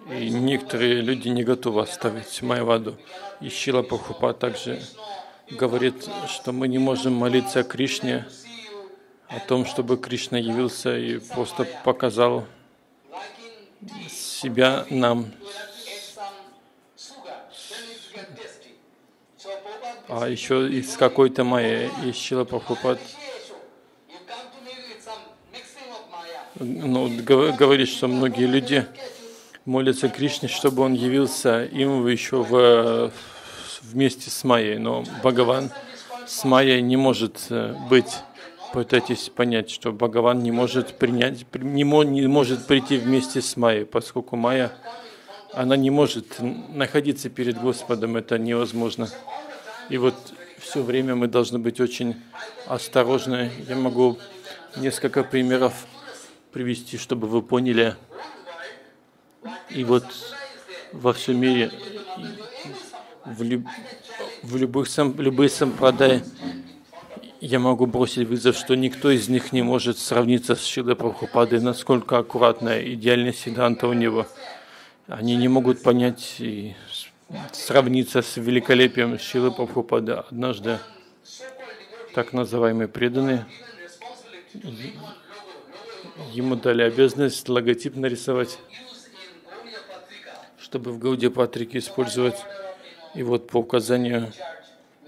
И некоторые люди не готовы оставить Майяваду. И Шила Прабхупа также говорит, что мы не можем молиться Кришне, о том, чтобы Кришна явился и просто показал себя нам. А еще из какой-то майя, из Шила Прабхупад, ну, говорит, что многие люди молятся Кришне, чтобы он явился им еще в, вместе с Майей. Но Бхагаван с Майей не может э, быть пытайтесь понять, что Бхагаван не может принять, не, не может прийти вместе с Майей, поскольку Майя, она не может находиться перед Господом, это невозможно. И вот все время мы должны быть очень осторожны. Я могу несколько примеров привести, чтобы вы поняли. И вот во всем мире в, люб, в любых, любые сампрадай я могу бросить вызов, что никто из них не может сравниться с Шилой Прабхупадой, насколько аккуратная, идеальная седанта у него. Они не могут понять и сравниться с великолепием Шилы Прабхупады. Однажды так называемые преданные ему дали обязанность логотип нарисовать, чтобы в Гауде Патрике использовать. И вот по указанию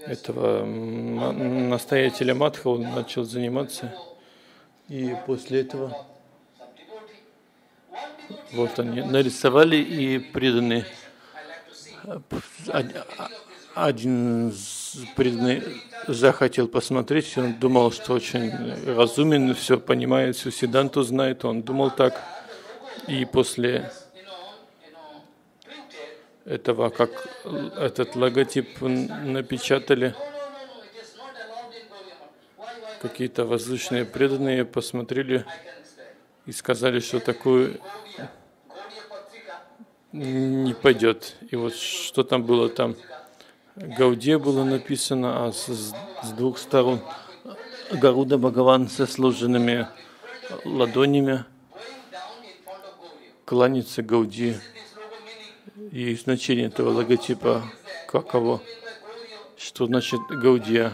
этого настоятеля Матха он начал заниматься. И после этого вот они нарисовали и преданный один преданный захотел посмотреть, он думал, что очень разумен, все понимает, всю седанту знает, он думал так. И после этого, как этот логотип напечатали, какие-то воздушные преданные посмотрели и сказали, что такую не пойдет. И вот что там было там? Гауде было написано, а с, с двух сторон Гаруда Бхагаван со сложенными ладонями кланяется Гауди и значение этого логотипа каково, что значит Гаудия.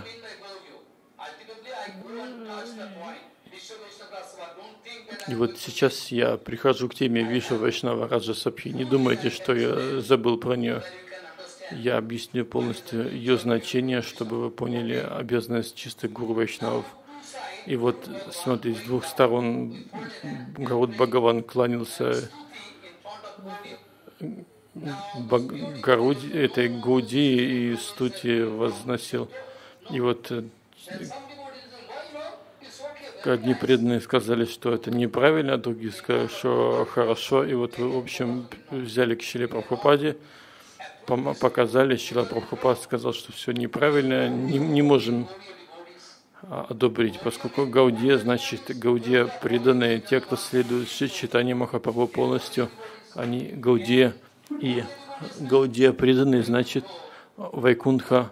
И вот сейчас я прихожу к теме Виша Вайшнава Раджа Сабхи. Не думайте, что я забыл про нее. Я объясню полностью ее значение, чтобы вы поняли обязанность чистых гуру Вайшнавов. И вот, смотрите, с двух сторон Гаруд Бхагаван кланялся Гаруди, этой Гуди и Стути возносил. И вот э, одни преданные сказали, что это неправильно, а другие сказали, что хорошо. И вот, в общем, взяли к Шиле Прабхупаде, показали, Шила Прабхупад сказал, что все неправильно, не, не можем одобрить, поскольку Гаудия, значит, Гаудия преданные, те, кто следует читанию Махапрабху полностью, они Гаудия и Гаудия преданный, значит Вайкунха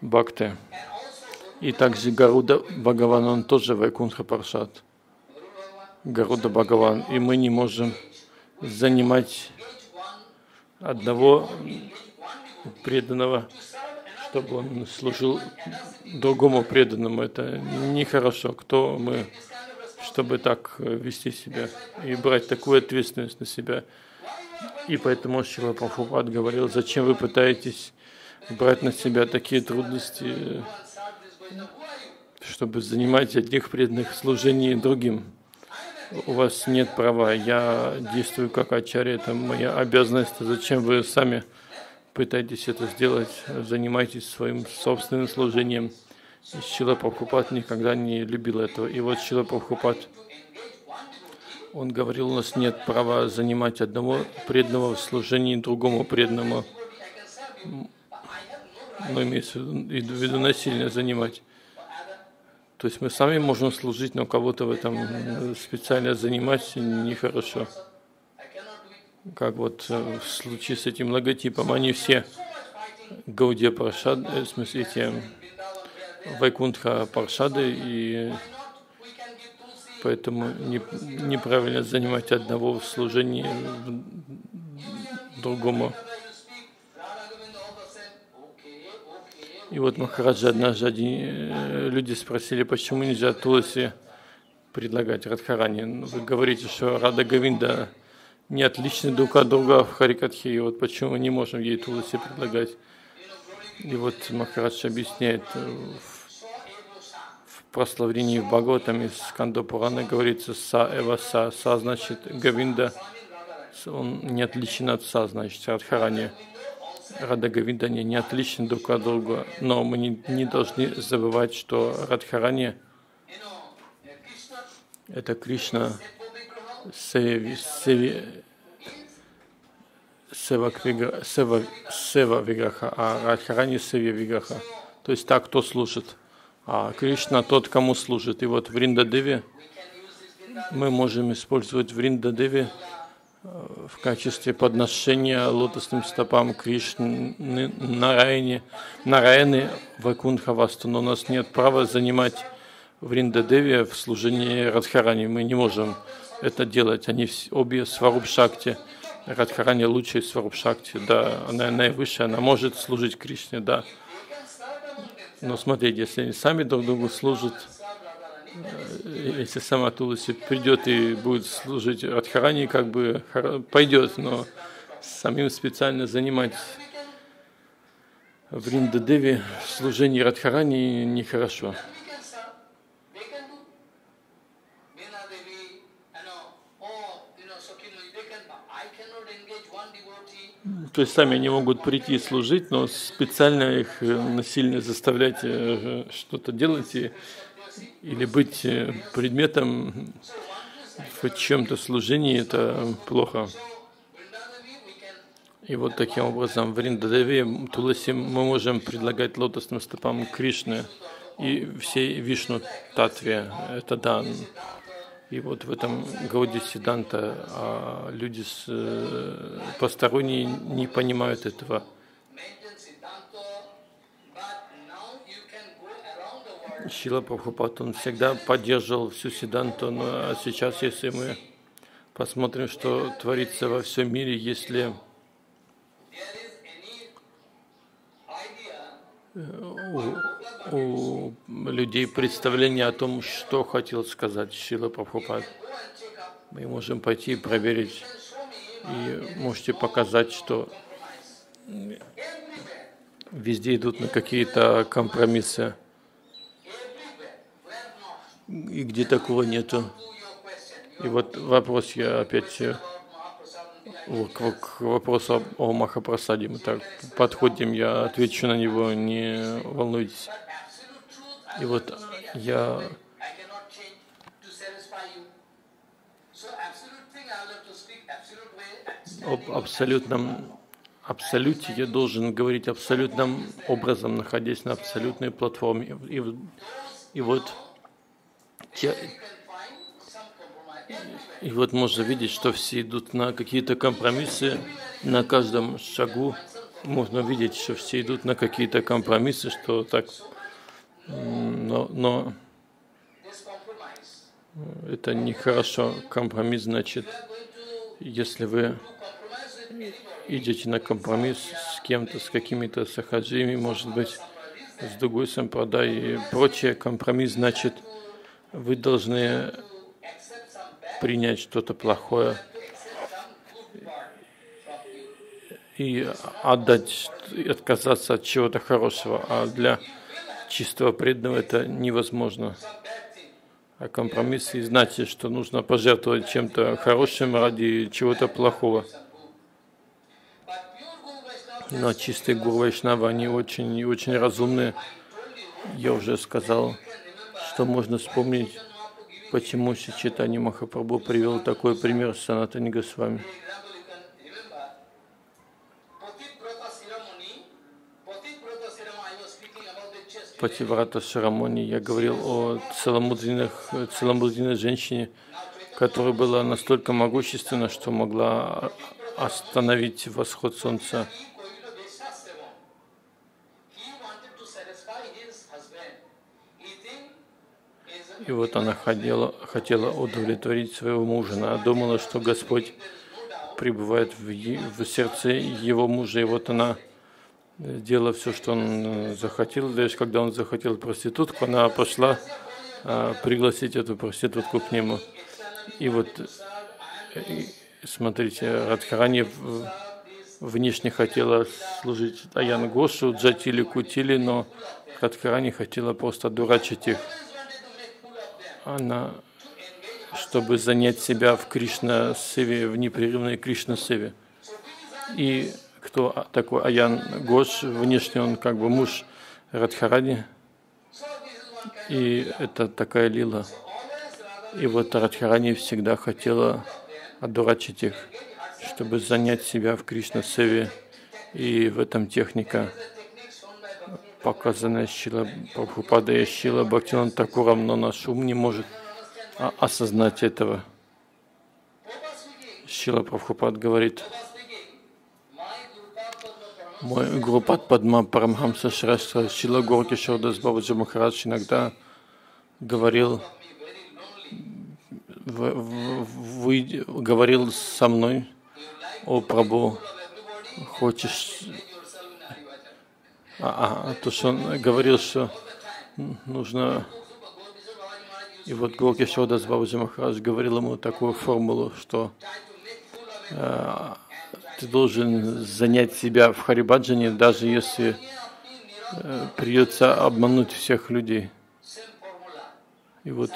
Бхакты. И также Гаруда Бхагаван, он тоже Вайкунха Паршат. Гаруда Бхагаван. И мы не можем занимать одного преданного, чтобы он служил другому преданному. Это нехорошо. Кто мы, чтобы так вести себя и брать такую ответственность на себя. И поэтому Шива Прабхупад говорил, зачем вы пытаетесь брать на себя такие трудности, чтобы занимать одних преданных служений другим. У вас нет права, я действую как ачарья, это моя обязанность. Зачем вы сами пытаетесь это сделать? Занимайтесь своим собственным служением. Шила Прабхупад никогда не любил этого. И вот Шила Прабхупад он говорил, у нас нет права занимать одного преданного в служении другому преданному. Ну, имеется в виду насильно занимать. То есть мы сами можем служить, но кого-то в этом специально занимать нехорошо. Как вот в случае с этим логотипом, они все Гаудия Паршад, в смысле эти Вайкунтха Паршады, и поэтому не, неправильно занимать одного в служении другому. И вот Махараджа однажды один, э, люди спросили, почему нельзя Туласи предлагать Радхарани. Ну, вы говорите, что Рада Гавинда не отличны друг от друга в Харикатхе, и вот почему мы не можем ей Туласи предлагать. И вот Махарадж объясняет, э, в прославлении в Бхагаватам из Сканда Пурана говорится «Са эва са». «Са» значит Гавинда, он не отличен от «Са», значит Радхарани. Радагавидани не отличны друг от друга, но мы не, не должны забывать, что Радхарани – это Кришна Сева, Сева, Сева Виграха, а Радхарани Севи Виграха. То есть так, кто служит. А Кришна тот, кому служит. И вот в Риндадеве мы можем использовать в Риндадеве в качестве подношения лотосным стопам Кришны, Нараяне, Нараяны Вакунхавасту. Но у нас нет права занимать в Риндадеве в служении Радхарани. Мы не можем это делать. Они обе сваруб-шакти. Радхарани лучшая сваруб-шакти, да, она наивысшая, она может служить Кришне, да. Но смотрите, если они сами друг другу служат, если сама Туласи придет и будет служить Радхарани, как бы пойдет, но самим специально занимать в Риндадеве служение Радхарани нехорошо. То есть сами они могут прийти и служить, но специально их насильно заставлять э, что-то делать и или быть э, предметом в чем-то служении, это плохо. И вот таким образом в Риндадеве Туласи мы можем предлагать лотосным стопам Кришны и всей Вишну Татве. Это дан. И вот в этом Гауди Сиданта а люди с, э, посторонние не понимают этого. Шила Прабхупад, он всегда поддерживал всю Сиданту, но а сейчас, если мы посмотрим, что творится во всем мире, если у, у людей представление о том, что хотел сказать Шила Прабхупад, мы можем пойти и проверить, и можете показать, что везде идут на какие-то компромиссы и где такого нету. И вот вопрос я опять к вопросу о Махапрасаде. Мы так подходим, я отвечу на него, не волнуйтесь. И вот я об абсолютном абсолюте я должен говорить абсолютным образом, находясь на абсолютной платформе. И, и вот и вот можно видеть, что все идут на какие-то компромиссы на каждом шагу. Можно видеть, что все идут на какие-то компромиссы, что так, но, но это нехорошо. Компромисс значит, если вы идете на компромисс с кем-то, с какими-то сахаджиями, может быть, с другой сампрадай и прочее, компромисс значит – вы должны принять что-то плохое и отдать, отказаться от чего-то хорошего, а для чистого преданного это невозможно. А компромисс и значит, что нужно пожертвовать чем-то хорошим ради чего-то плохого. Но чистые гуру Вайшнава, они очень, очень разумные. Я уже сказал, что можно вспомнить, почему Читани Махапрабху привел такой пример с Санатани Госвами. Пативрата Шарамони я говорил о целомудренной женщине, которая была настолько могущественна, что могла остановить восход солнца. И вот она хотела, хотела удовлетворить своего мужа. Она думала, что Господь пребывает в, в сердце его мужа. И вот она сделала все, что он захотел. Даже когда он захотел проститутку, она пошла а, пригласить эту проститутку к нему. И вот, и, смотрите, Радхарани внешне хотела служить Аян Гошу, Джатили, Кутили, но Радхарани хотела просто дурачить их она, чтобы занять себя в Кришна-севе, в непрерывной Кришна-севе. И кто такой Аян Гош, внешне он как бы муж Радхарани, и это такая лила. И вот Радхарани всегда хотела одурачить их, чтобы занять себя в Кришна-севе, и в этом техника показанная Шила Прабхупада и Шила Бхактиван Такурам, но наш ум не может осознать этого. Шила Прабхупад говорит, мой Гурупад Падма Парамхамса Шрастра Шила Горки Шордас Бабаджи Махарадж иногда говорил, в, в, вы, говорил со мной, о Прабу, хочешь а, а, то, что он говорил, что нужно... И вот Горки Шодас Бабаджи Махарадж говорил ему такую формулу, что э, ты должен занять себя в Харибаджане, даже если э, придется обмануть всех людей. И вот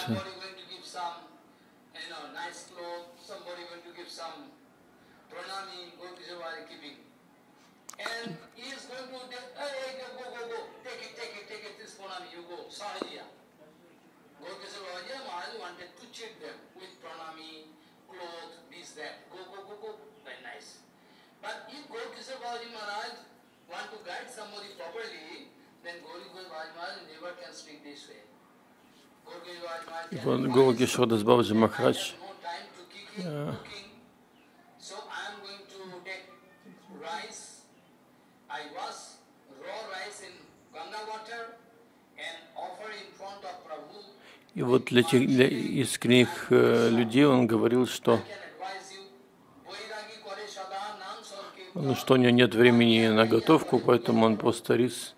Вот Гуру Шодас Бабаджи Махарадж и вот для, тех, для искренних э, людей он говорил, что ну, что у него нет времени на готовку, поэтому он просто рис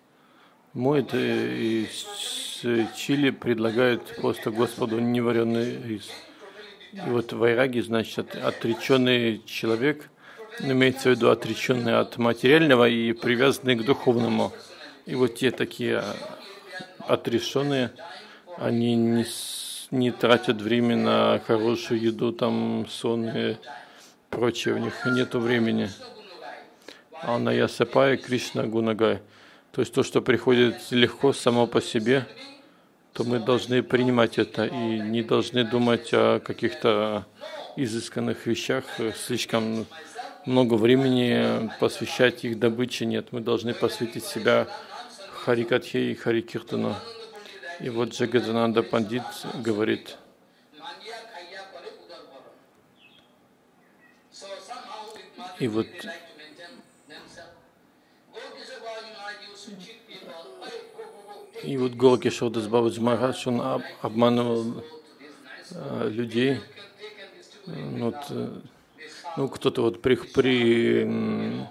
моет и с чили предлагает просто Господу невареный рис. И вот вайраги, значит, отреченный человек, имеется в виду отреченный от материального и привязанный к духовному. И вот те такие отрешенные, они не, не тратят время на хорошую еду, там сон и прочее, у них нет времени. Анная Сапая Кришна Гунагай. То есть то, что приходит легко само по себе, то мы должны принимать это и не должны думать о каких-то изысканных вещах, слишком много времени посвящать их добыче нет. Мы должны посвятить себя Харикатхе и Харикиртану. И вот Джагадананда Пандит говорит, и вот И вот Горки Шодас Бабаджи Махарадж, он обманывал э, людей. Вот, э, ну, кто-то вот при, при,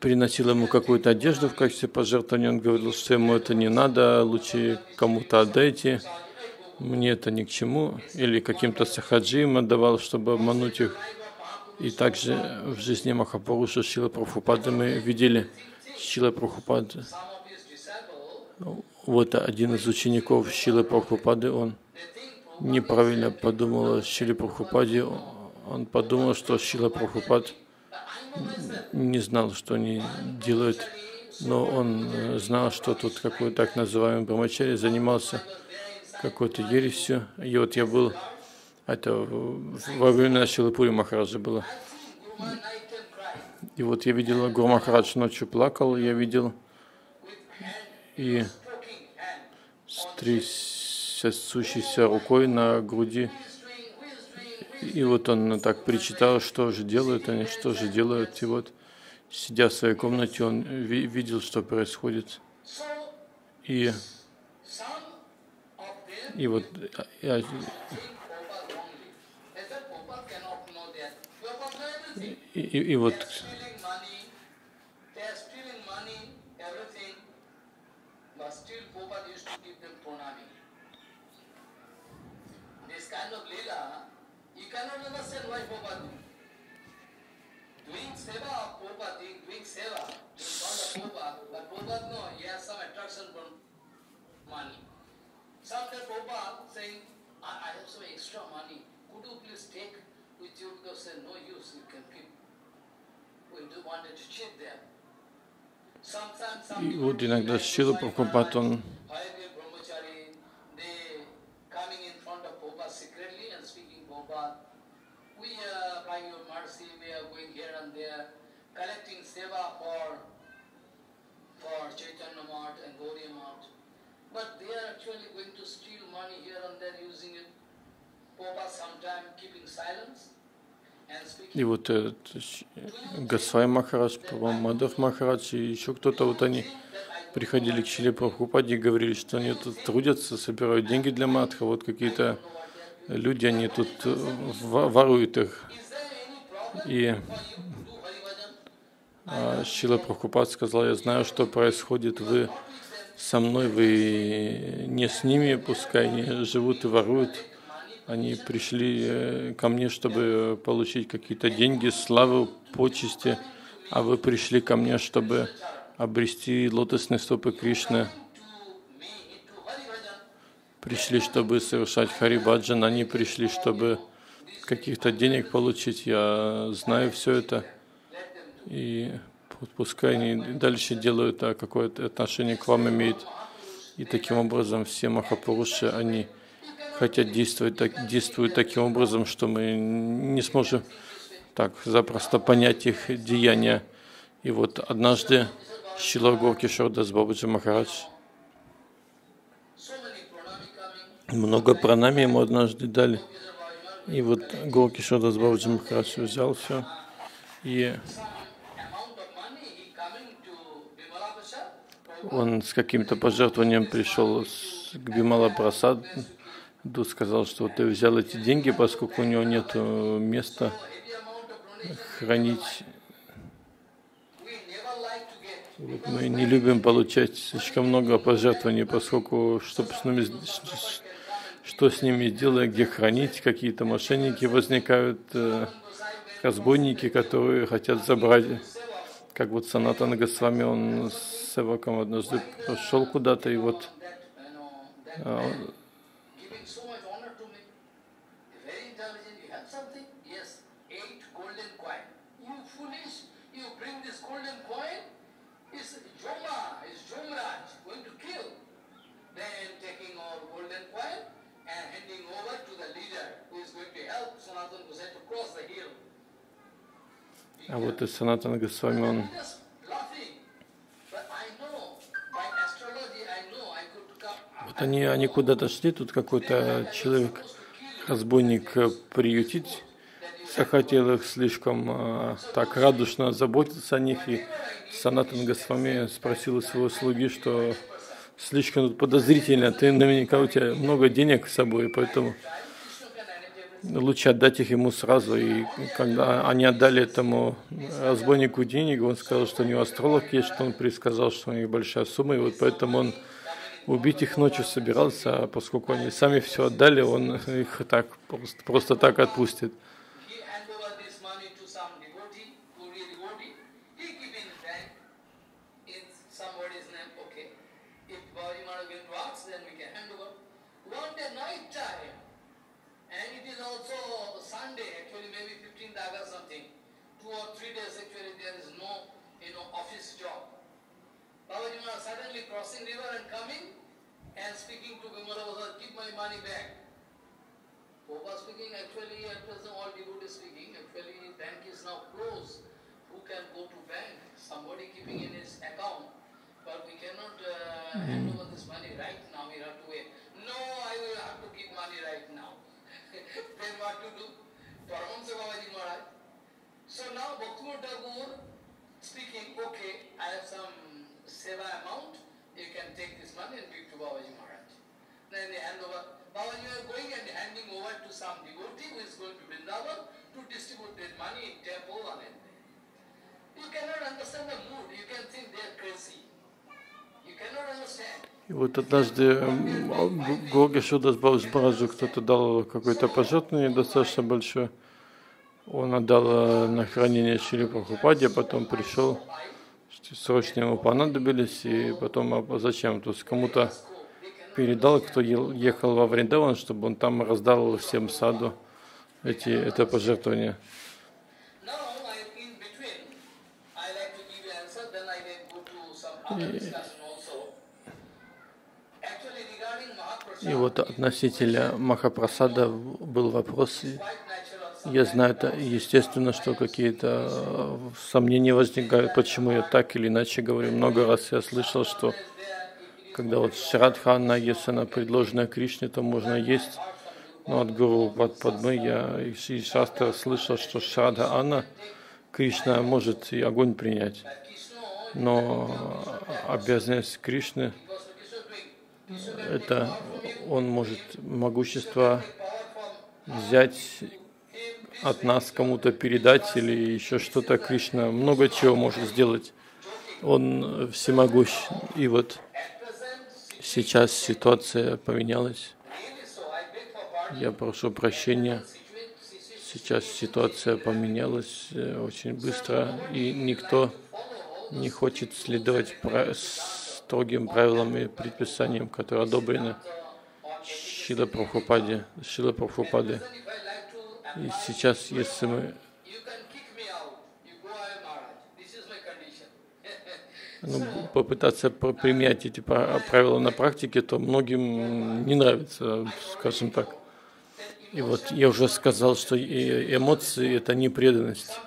приносил ему какую-то одежду в качестве пожертвования, он говорил, что ему это не надо, лучше кому-то отдайте, мне это ни к чему. Или каким-то сахаджиям отдавал, чтобы обмануть их. И также в жизни Махапуруша Шила Прабхупады мы видели Шила Прабхупады вот один из учеников Шилы Прабхупады, он неправильно подумал о Шиле Прабхупаде. Он подумал, что Шила Прабхупад не знал, что они делают, но он знал, что тут какой так называемый Брамачари занимался какой-то ересью. И вот я был, это во время Шилапури Махараджа было. И вот я видел, Гуру Махарадж ночью плакал, я видел, и с трясущейся рукой на груди. И вот он так причитал, что же делают они, что же делают. И вот, сидя в своей комнате, он видел, что происходит. И, и вот я, и, и, и вот Prabhupada, but Prabhupada no, he has some attraction from money. Someday Prabhupada saying, I, I have some extra money, could you please take with you because there's no use, you can keep. We do wanted to cheat them. И вот иногда Шила Прабхупад, он collecting seva for, for Chaitanya Mart and Gaudiya Mart. But they are actually going to steal money here and there using it. Popa sometime keeping silence. И вот этот Гасвай Махарадж, Мадав Махарадж и еще кто-то, вот они приходили к Чили Прабхупаде и говорили, что они тут трудятся, собирают деньги для Мадха, вот какие-то люди, они тут воруют их. И Шила Прабхупад сказал, я знаю, что происходит, вы со мной, вы не с ними, пускай они живут и воруют. Они пришли э, ко мне, чтобы получить какие-то деньги, славу, почести, а вы пришли ко мне, чтобы обрести лотосные стопы Кришны. Пришли, чтобы совершать Харибаджан, они пришли, чтобы каких-то денег получить. Я знаю все это. И пускай они дальше делают, а какое-то отношение к вам имеют. И таким образом все махапуруши, они хотят действовать, так, действуют таким образом, что мы не сможем так запросто понять их деяния. И вот однажды Шила Горкишор Бабаджи Махарадж много пранами ему однажды дали. И вот Горкишор Бабаджи Махарадж взял все и он с каким-то пожертвованием пришел к Бимала Прасаду, сказал, что ты взял эти деньги, поскольку у него нет места хранить. Мы не любим получать слишком много пожертвований, поскольку что с ними, что с ними делать, где хранить, какие-то мошенники возникают, э, разбойники, которые хотят забрать, как вот Санатана Госвами, он с Севаком однажды пошел куда-то, и вот а, вот и Санатана Госвами, он Вот они, они куда-то шли, тут какой-то человек, разбойник, э, приютить захотел их слишком а, так радушно заботиться о них, и Санатан Госвами спросил у своего слуги, что слишком подозрительно, ты наверняка у тебя много денег с собой, поэтому лучше отдать их ему сразу. И когда они отдали этому разбойнику денег, он сказал, что у него астролог есть, что он предсказал, что у них большая сумма, и вот поэтому он убить их ночью собирался, а поскольку они сами все отдали, он их так просто, просто так отпустит. Babaji Maharaj suddenly crossing river and coming and speaking to Vimala Prasad, give my money back. Popa speaking, actually at present all devotees speaking, actually bank is now closed. Who can go to bank? Somebody keeping in his account. But we cannot uh, hand over this money right now. We have to И вот однажды Гога Шудас Баджу кто-то дал какое-то пожертвование достаточно большое. Он отдал на хранение Шри Прабхупаде, а потом пришел, срочно ему понадобились, и потом а зачем? То есть кому-то передал, кто ехал во Вриндаван, чтобы он там раздал всем саду эти, это пожертвование. И, и вот относительно Махапрасада был вопрос. Я знаю, это естественно, что какие-то э, сомнения возникают, почему я так или иначе говорю. Много раз я слышал, что когда вот Шрадхана, если она предложена Кришне, то можно есть. Но от Гуру под Падмы я из Шастра слышал, что Шрадха Анна Кришна может и огонь принять. Но обязанность Кришны это он может могущество взять от нас кому-то передать или еще что-то Кришна много чего может сделать. Он всемогущ. И вот сейчас ситуация поменялась. Я прошу прощения. Сейчас ситуация поменялась э, очень быстро, и никто не хочет следовать строгим правилам и предписаниям, которые одобрены Шила Прабхупаде, Шила Прабхупаде. И сейчас, если мы ну, попытаться применять эти правила на практике, то многим не нравится, скажем так. И вот я уже сказал, что эмоции – это не преданность.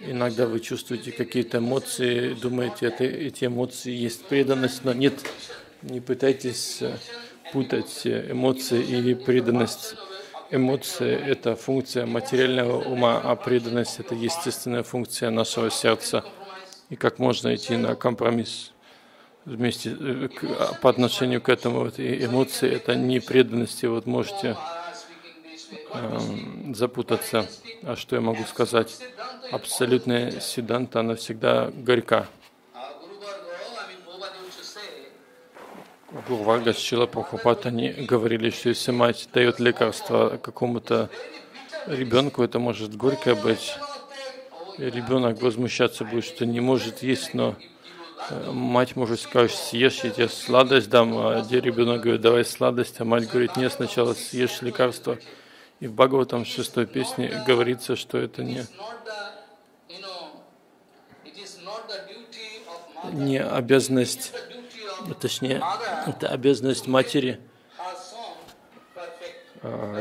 Иногда вы чувствуете какие-то эмоции, думаете, это, эти эмоции есть преданность, но нет, не пытайтесь э, путать эмоции и преданность. Эмоции – это функция материального ума, а преданность – это естественная функция нашего сердца. И как можно идти на компромисс вместе э, а, по отношению к этому. Вот, и эмоции – это не преданность, и вот можете э, запутаться. А что я могу сказать? Абсолютная седанта, она всегда горька. Гурвага Шила Прабхупад, они говорили, что если мать дает лекарство какому-то ребенку, это может горькое быть. И ребенок возмущаться будет, что не может есть, но э, мать может сказать, съешь, я тебе сладость дам, а где ребенок говорит, давай сладость, а мать говорит, нет, сначала съешь лекарство. И в Бхагаватам шестой песне говорится, что это не, не обязанность точнее, это обязанность матери а,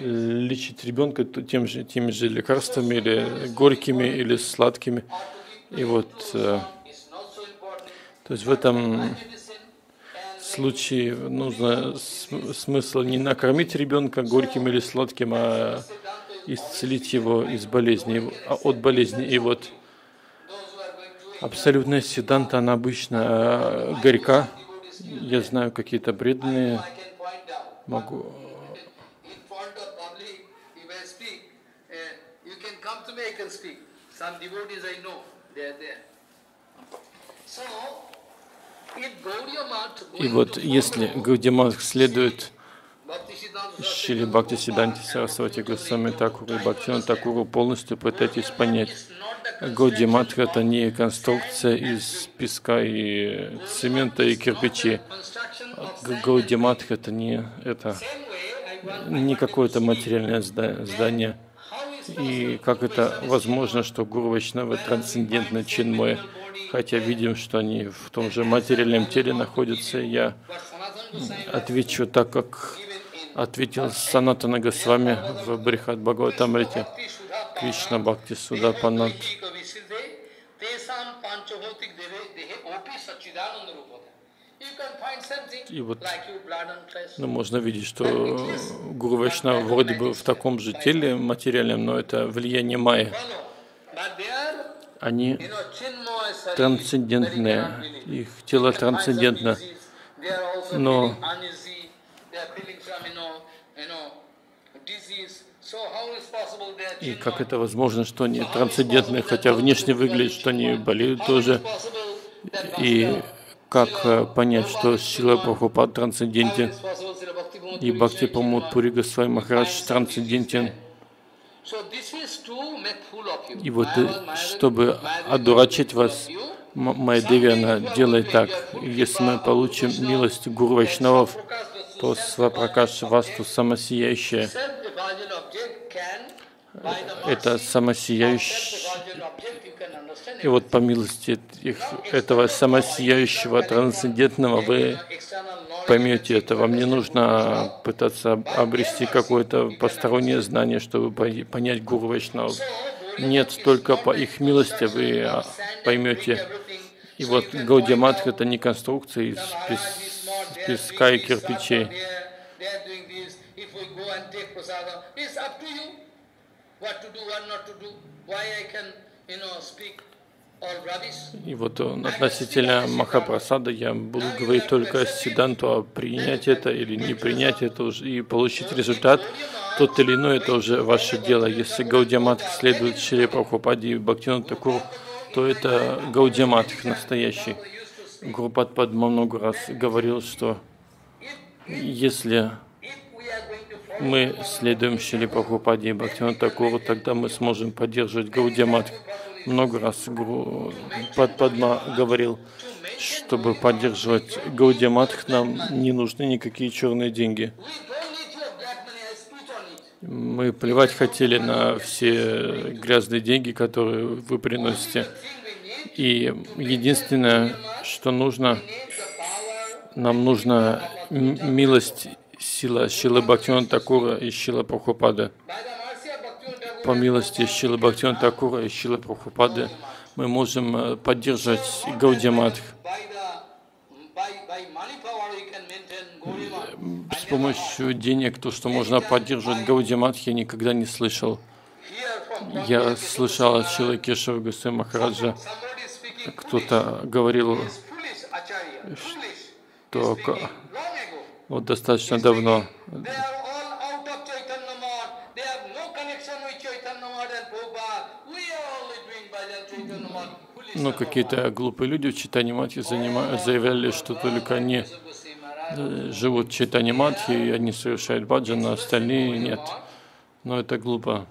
лечить ребенка тем же, теми же лекарствами, или горькими, или сладкими. И вот, э, то есть в этом случае нужно смысл не накормить ребенка горьким или сладким, а исцелить его из болезни, а от болезни. И вот Абсолютная седанта, она обычно э, горька. Я знаю какие-то бредные. Могу... И вот если Гаудимат следует Шили Бхакти Сиданти Сарасвати Госвами Такуру и Бхактину Такуру полностью пытайтесь понять, Годи Матха это не конструкция из песка и цемента и кирпичей. Годи Матха это не это не какое-то материальное здание. И как это возможно, что Гуру Вайшнава трансцендентный чинмой, хотя видим, что они в том же материальном теле находятся. Я отвечу так, как ответил Санатана Госвами в Брихат Бхагаватамрите. Кришна Бхакти Суда Панат. И вот ну, можно видеть, что Гуру Вайшнава вроде бы в таком же теле материальном, но это влияние Майи. они трансцендентные, их тело трансцендентно, но и как это возможно, что они трансцендентные, хотя внешне выглядит, что они болеют тоже. И как э, понять, что сила Прабхупад трансцендентен, и Бхакти Памуд Пури Госвами Махарадж трансцендентен. И вот, э, чтобы одурачить вас, моя Деви, она делает так. Если мы получим милость Гуру Вайшнавов, то Свапракаш Васту самосиящая, это самосияющее, и вот по милости их, этого самосияющего трансцендентного вы поймете это. Вам не нужно пытаться обрести какое-то постороннее знание, чтобы понять Гуру Вайшнавов. Нет, только по их милости вы а, поймете. И вот Гаудиаматх это не конструкция из песка и кирпичей. И вот относительно Махапрасада я буду говорить только Сиданту, а принять это или не принять это уже и получить результат, тот или иной, это уже ваше дело. Если Гаудиаматх следует Шри Прабхупаде и Бхактину Такуру, то это Гаудиаматх настоящий. Гурупад Падма много раз говорил, что если мы следуем Шили Прабхупаде и Бхактину Такуру, тогда мы сможем поддерживать Гаудиаматх много раз Пад Падма говорил, чтобы поддерживать Гаудиаматх, нам не нужны никакие черные деньги. Мы плевать хотели на все грязные деньги, которые вы приносите. И единственное, что нужно, нам нужна милость, сила Шила Бхактина Такура и Шила Прабхупада по милости Шилы Бхактина Такура и Шилы Прабхупады мы можем э, поддержать Гаудиаматх. С помощью денег то, что можно поддерживать Гаудиаматх, я никогда не слышал. Я слышал от Шилы Кешава Гусей Махараджа, кто-то говорил, что вот достаточно давно. Но какие-то глупые люди в Читане Матхи заявляли, что только они э, живут в Читане Матхи, и они совершают баджан, а остальные нет. Но это глупо.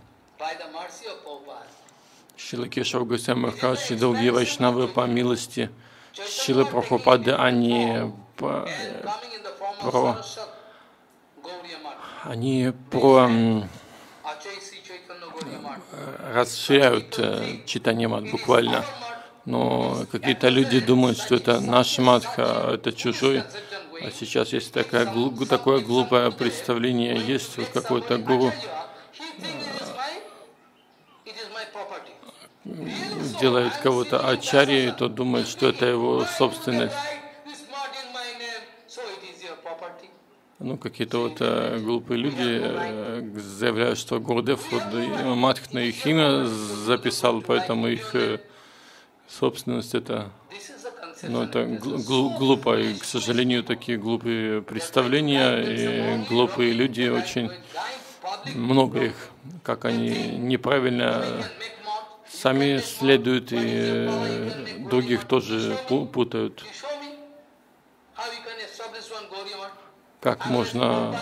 Шила Кешав Гусей Махарадж и другие вайшнавы по милости Шилы Прабхупады, они по, про, они про расширяют э, читание мат буквально но какие-то люди думают, что это наш матха, это чужой. А сейчас есть такая, такое глупое представление, есть вот какой-то гуру, делает кого-то ачарьей, то думает, что это его собственность. Ну, какие-то вот э, глупые люди э, заявляют, что Гурдев вот, Матх на их имя записал, поэтому их э, собственность это, ну, это глупо, и, к сожалению, такие глупые представления и глупые люди очень много их, как они неправильно сами следуют и других тоже путают. Как можно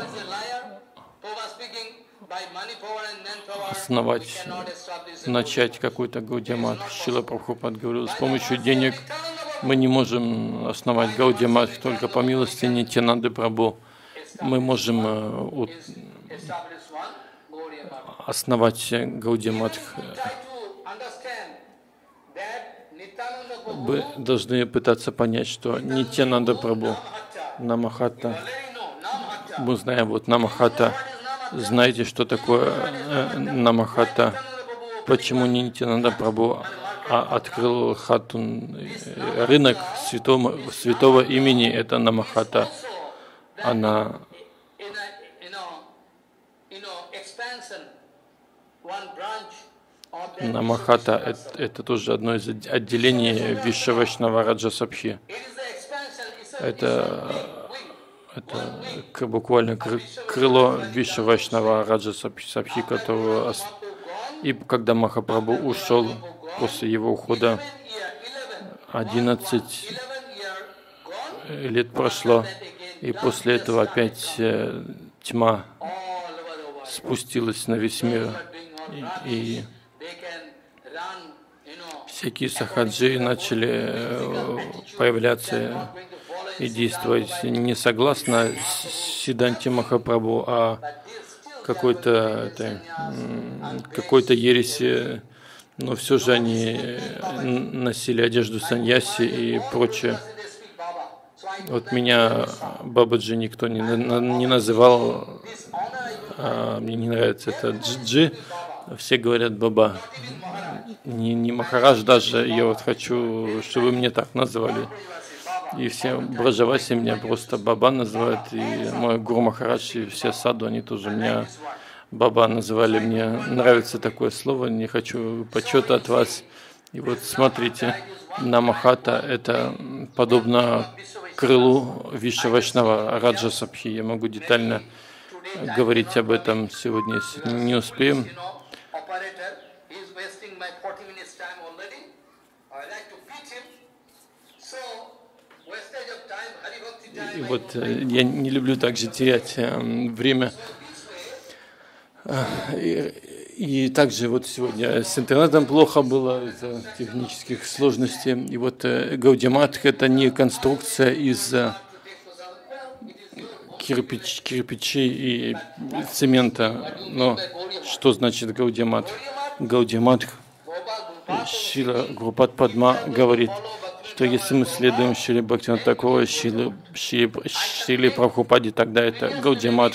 основать, начать какой-то Гаудиамат. Шила Прабхупад говорил, с помощью денег мы не можем основать Гаудиамат только по милости Нитянанды Прабhu. Мы можем э, основать Гаудиамат. Вы должны пытаться понять, что Нитянанда Прабhu, Намахата, мы знаем, вот Намахата, знаете, что такое э, Намахата? Почему Нитянанда Прабу открыл хатун, э, рынок святого, святого имени, это Намахата. Она Намахата это, тоже одно из отделений Вишавашнава Раджасабхи. Это, это буквально крыло Вишавашнава Раджасабхи, которого и когда Махапрабху ушел после его ухода, 11 лет прошло, и после этого опять э, тьма спустилась на весь мир, и, и всякие сахаджи начали э, появляться и действовать не согласно Сиданти Махапрабху, а какой-то какой-то ереси, но все же они носили одежду саньяси и прочее. Вот меня Бабаджи никто не, не называл, а мне не нравится это Джиджи, все говорят Баба. Не, не Махарадж даже, я вот хочу, чтобы мне так называли. И все Браджаваси меня просто Баба называют, и мой Гуру Махарадж, и все саду, они тоже меня Баба называли. Мне нравится такое слово, не хочу почета от вас. И вот смотрите, Намахата – это подобно крылу Вишавашнава Раджа Сабхи. Я могу детально говорить об этом сегодня, не успеем. И вот э, я не люблю также терять э, время. Э, и, и также вот сегодня с интернетом плохо было из-за технических сложностей. И вот Гаудиматх это не конструкция из кирпич, кирпичей и цемента. Но что значит Гаудиматх? Гаудиматх Шила Групат Падма говорит, что если мы следуем Шили Бхактина такого Шили, Шили, Шили Прабхупади, тогда это Гаудимат.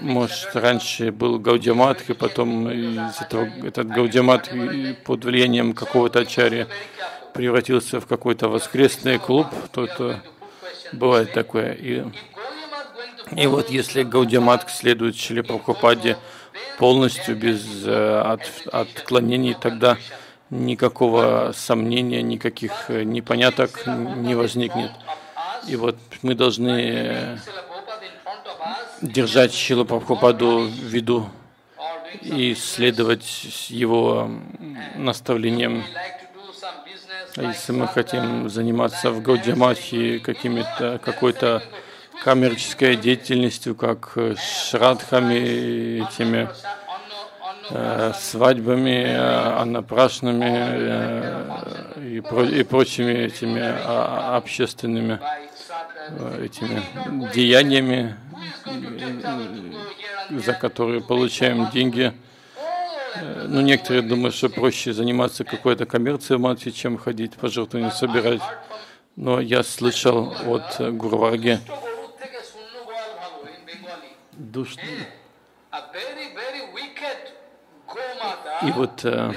Может, раньше был Гаудимат, и потом из этого, этот Гаудимат под влиянием какого-то ачарья превратился в какой-то воскресный клуб, то это бывает такое. И, и вот если Гаудимат следует Шили Прабхупаде полностью без э, от, отклонений, тогда никакого сомнения, никаких э, непоняток не возникнет. И вот мы должны держать Шилу Прабхупаду в виду и следовать его наставлениям. Если мы хотим заниматься в какими-то какой-то коммерческой деятельностью, как шрадхами, Э, свадьбами, э, аннапрашнами э, и, про, и прочими этими а, общественными этими деяниями, за которые получаем деньги. Ну, некоторые думают, что проще заниматься какой-то коммерцией в Матве, чем ходить пожертвования собирать. Но я слышал от Гурварги душ, и вот э,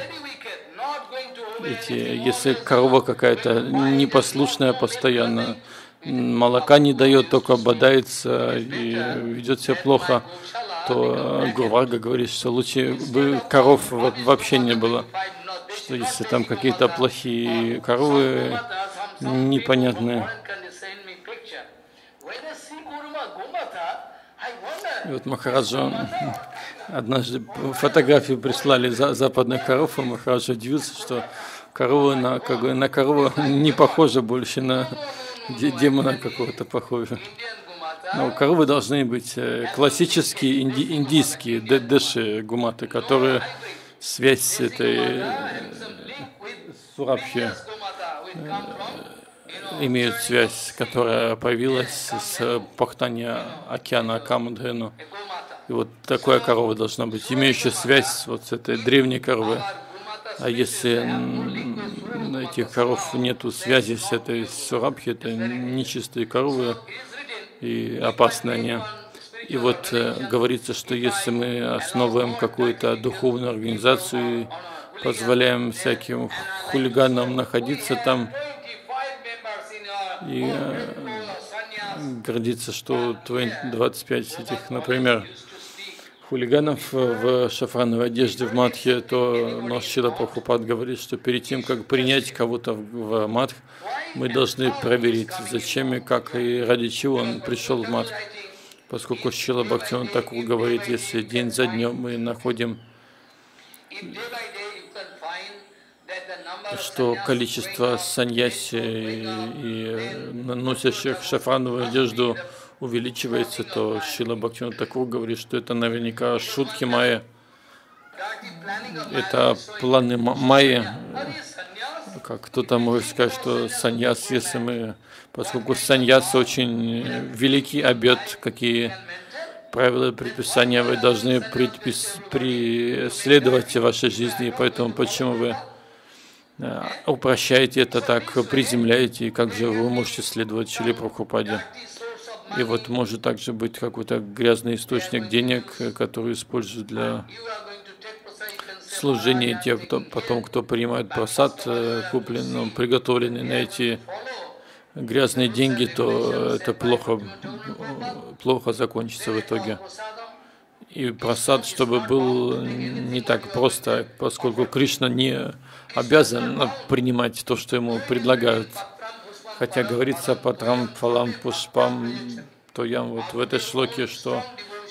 эти, если корова какая-то непослушная постоянно, молока не дает, только бодается и ведет себя плохо, то э, Гурварга говорит, что лучше бы коров вообще не было. Что если там какие-то плохие коровы непонятные. И вот Махараджа Однажды фотографию прислали за западных коров, и Махарадж удивился, что корова на, как на корову не похожа больше на демона какого-то похожа. Но коровы должны быть э, классические инди, индийские дэши гуматы, которые связь с этой э, сурабхи э, имеют связь, которая появилась с пахтания океана Камадхену. И вот такая корова должна быть, имеющая связь вот с этой древней коровой. А если этих коров нету связи с этой сурабхи, это нечистые коровы и опасные они. И вот э, говорится, что если мы основываем какую-то духовную организацию и позволяем всяким хулиганам находиться там и э, гордиться, что 25 этих, например, хулиганов в шафрановой одежде в матхе, то наш Шила Прабхупад говорит, что перед тем, как принять кого-то в матх, мы должны проверить, зачем и как и ради чего он пришел в матх. Поскольку Шила Бхактиван Такур говорит, если день за днем мы находим что количество саньяси и носящих шафрановую одежду увеличивается, то Шила Бхактиван Такур говорит, что это наверняка шутки майя. Это планы майя. Как кто-то может сказать, что саньяс, если мы, поскольку саньяс очень великий обет, какие правила предписания вы должны предпис, преследовать в вашей жизни, и поэтому почему вы э, упрощаете это так, приземляете, и как же вы можете следовать Чили Прабхупаде. И вот может также быть какой-то грязный источник денег, который используют для служения тех, кто потом, кто принимает просад, э, купленный, приготовленный на эти грязные деньги, то это плохо, плохо закончится в итоге. И просад, чтобы был не так просто, поскольку Кришна не обязан принимать то, что ему предлагают. Хотя говорится по трамфалам пушпам, то я вот в этой шлоке, что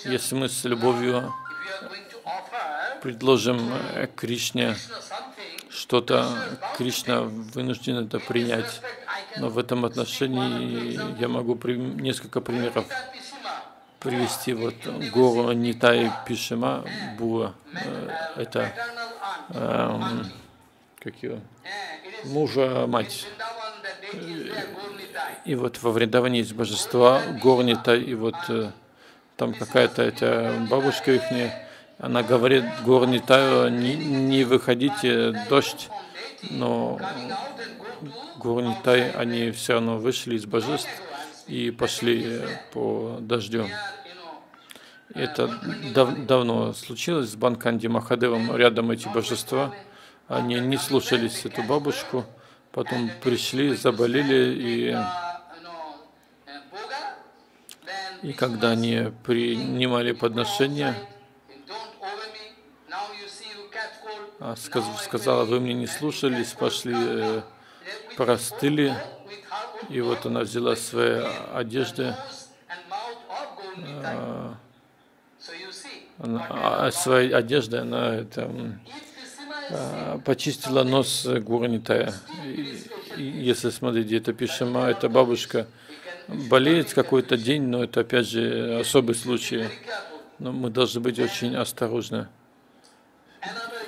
если мы с любовью предложим Кришне что-то, Кришна вынужден это принять. Но в этом отношении я могу при, несколько примеров привести. Вот Гору Нитай Пишима Буа, э, это э, как его, мужа мать. И вот во Вриндаване есть божества Горнита, и вот э, там какая-то эта бабушка их, она говорит Горнитаю, не, не выходите, дождь, но Гурнитай, они все равно вышли из божеств и пошли по дождю. Это дав давно случилось с Банканди Махадевом, рядом эти божества. Они не слушались эту бабушку, потом пришли, заболели, и, и когда они принимали подношения, а сказала, вы мне не слушались, пошли э, простыли, и вот она взяла свои одежды, а, а своей одеждой она это, почистила нос Гурнитая. Если смотрите, это Пишема, это бабушка болеет какой-то день, но это опять же особый случай. Но мы должны быть очень осторожны.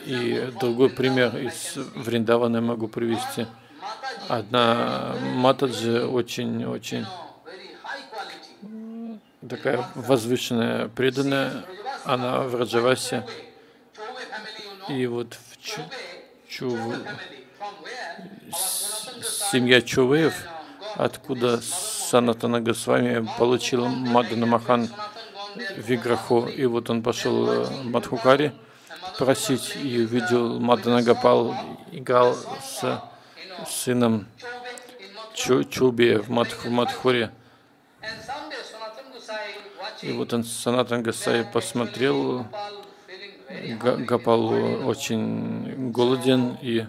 И другой пример из Вриндавана могу привести – Одна Матаджи очень-очень такая возвышенная, преданная, она в Раджавасе. И вот в Чу, Чу, семья Чувеев, откуда Санатана Госвами получил Мадана Махан Виграху, и вот он пошел в Мадхукари просить, и увидел Мадана Гапал, играл с сыном Чу, Чуби в, Мадх, в Мадхуре. И вот он, Санатан Гасай посмотрел, Гапал очень голоден, и,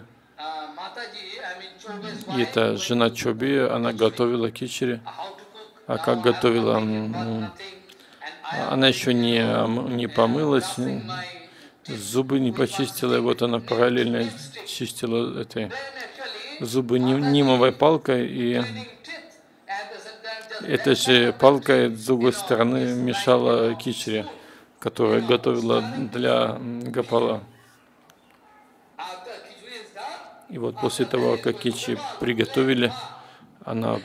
и эта жена Чоби, она готовила кичери. А как готовила, она еще не, не помылась, зубы не почистила, и вот она параллельно чистила этой зубы нимовой палкой, и эта же палка с другой стороны мешала кичере, которая готовила для Гапала. И вот после того, как кичи приготовили, она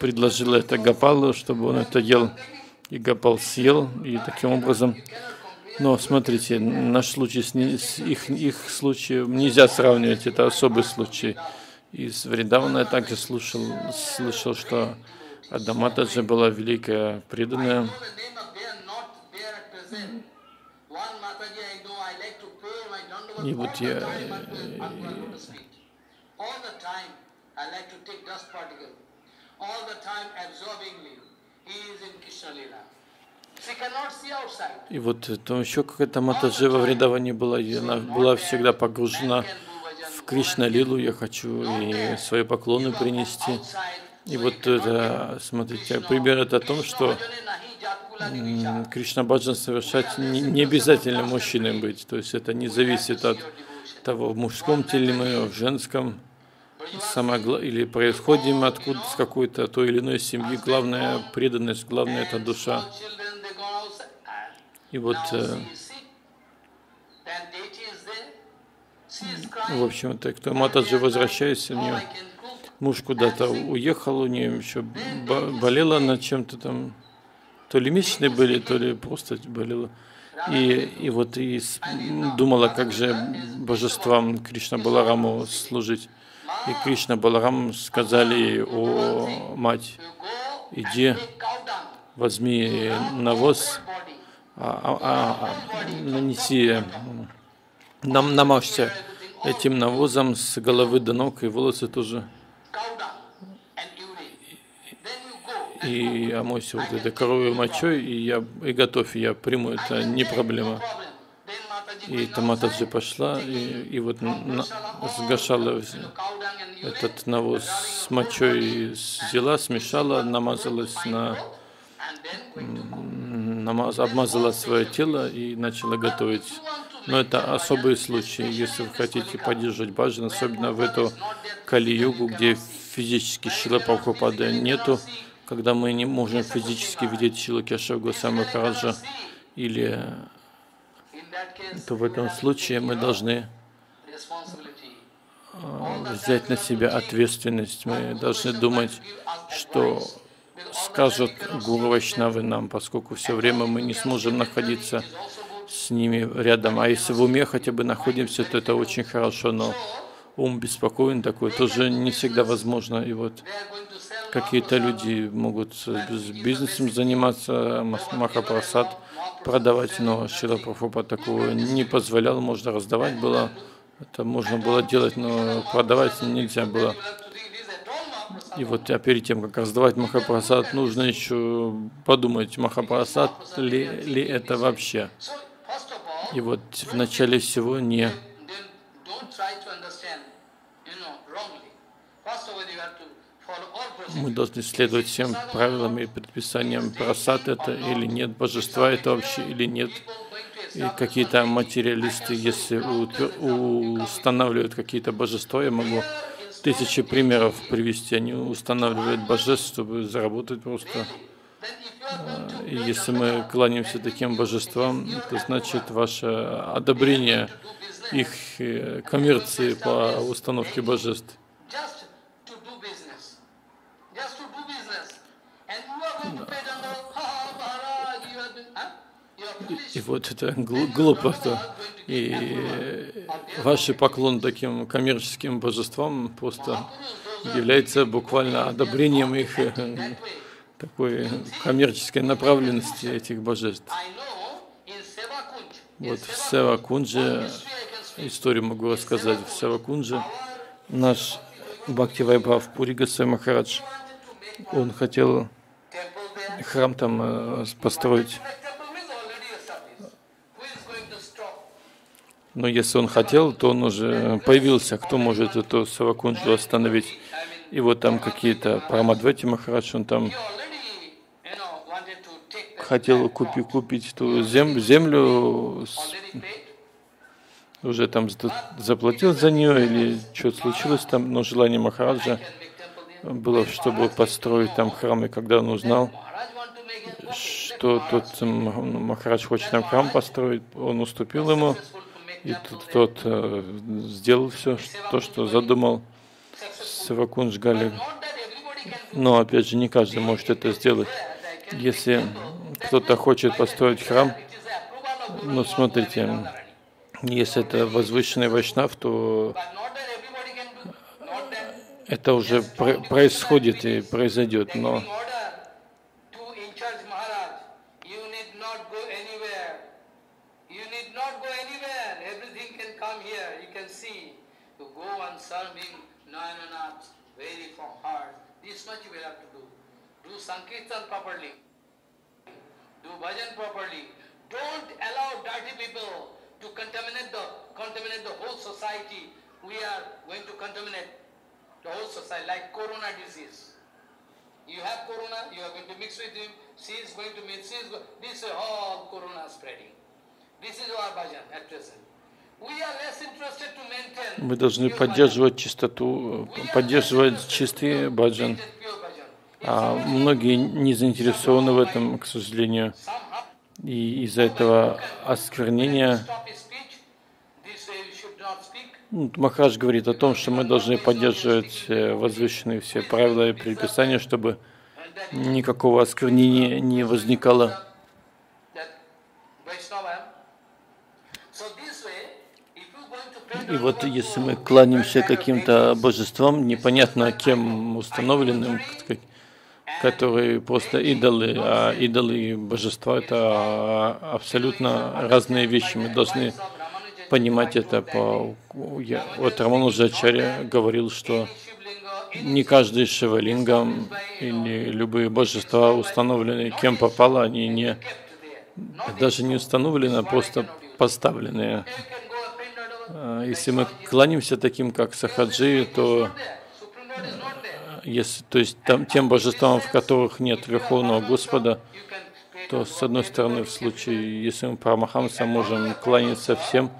предложила это Гапалу, чтобы он это ел. И Гапал съел, и таким образом но смотрите, наш случай с, с их, их случаем нельзя сравнивать, это особый случай. Из Вриндавана я также слушал, слышал, что Адаматаджи была великая преданная. И вот я... И вот там еще какая-то Матаджи во Вриндаване была, и она была всегда погружена в Кришна Лилу, я хочу и свои поклоны принести. И вот это, смотрите, пример это о том, что Кришна Баджан совершать не, обязательно мужчиной быть, то есть это не зависит от того, в мужском теле мы, в женском, самое, или происходим откуда с какой-то той или иной семьи, главная преданность, главная это душа. И вот, э, в общем-то, кто Матаджи возвращается, у нее муж куда-то уехал, у нее еще болела над чем-то там, то ли месячные были, то ли просто болела. И, и вот и думала, как же божествам Кришна Балараму служить. И Кришна Баларам сказали ей, о мать, иди, возьми навоз, а, а, а, нанеси, нам, намажься этим навозом с головы до ног и волосы тоже. И омойся вот этой коровой мочой, и я и готовь, я приму, это не проблема. И Таматаджи пошла, и, и вот сгашала этот навоз с мочой, взяла, смешала, намазалась на намаз, обмазала свое тело и начала готовить. Но это особые случаи, если вы хотите поддерживать баджан, особенно в эту Кали-югу, где физически Шила Прабхупада нету, когда мы не можем физически видеть Шила Кешава Госама Хараджа, или то в этом случае мы должны а, взять на себя ответственность. Мы должны думать, что скажут Гуру Вайшнавы нам, поскольку все время мы не сможем находиться с ними рядом. А если в уме хотя бы находимся, то это очень хорошо, но ум беспокоен такой, тоже не всегда возможно. И вот какие-то люди могут с бизнесом заниматься, Махапрасад продавать, но Шила Прабхупа такого не позволял, можно раздавать было, это можно было делать, но продавать нельзя было. И вот а перед тем, как раздавать Махапрасад, нужно еще подумать, Махапрасад ли, ли это вообще. И вот в начале всего не мы должны следовать всем правилам и предписаниям, просад это или нет, божества это вообще или нет. И какие-то материалисты, если устанавливают какие-то божества, я могу тысячи примеров привести. Они устанавливают божеств, чтобы заработать просто. И если мы кланяемся таким божествам, то значит ваше одобрение их э, коммерции по установке божеств. И вот это глупо. То. И ваш поклон таким коммерческим божествам просто является буквально одобрением их э, такой коммерческой направленности этих божеств. Вот в Севакунже, историю могу рассказать, в Севакунже наш Бхакти Вайбхав Пури Махарадж, он хотел храм там э, построить. Но если он хотел, то он уже появился, кто может эту Савакунджу остановить. И вот там какие-то Прамадвати Махарадж, он там хотел купить, купить ту землю, землю уже там заплатил за нее или что-то случилось там, но желание Махараджа было, чтобы построить там храм, и когда он узнал, что тот Махарадж хочет там храм построить, он уступил ему, и тот, тот э, сделал все, то, что задумал. Савакунж Гали. Но, опять же, не каждый может это сделать. Если кто-то хочет построить храм, ну, смотрите, если это возвышенный вайшнав, то это уже происходит и произойдет, но This much you will have to do. Do Sankirtan properly. do bhajan properly. Don't allow dirty people to contaminate the, contaminate the whole society. We are going to contaminate the whole society like corona disease. You have corona, you are going to mix with him, she is going to mix, she is going, this is all corona spreading. This is our bhajan at present. Мы должны поддерживать чистоту, поддерживать чистый баджан. А многие не заинтересованы в этом, к сожалению. И из-за этого осквернения ну, Махарадж говорит о том, что мы должны поддерживать возвышенные все правила и предписания, чтобы никакого осквернения не возникало. И вот если мы кланяемся каким-то божествам, непонятно кем установленным, которые просто идолы, а идолы и божества — это абсолютно разные вещи. Мы должны понимать это. По... Вот Раману Жачаря говорил, что не каждый шевелингам или любые божества установленные, кем попало, они не даже не установлены, а просто поставленные. А, если мы кланяемся таким, как Сахаджи, то, если, то есть там, тем божествам, в которых нет Верховного Господа, то с одной стороны, в случае, если мы Парамахамса можем кланяться всем,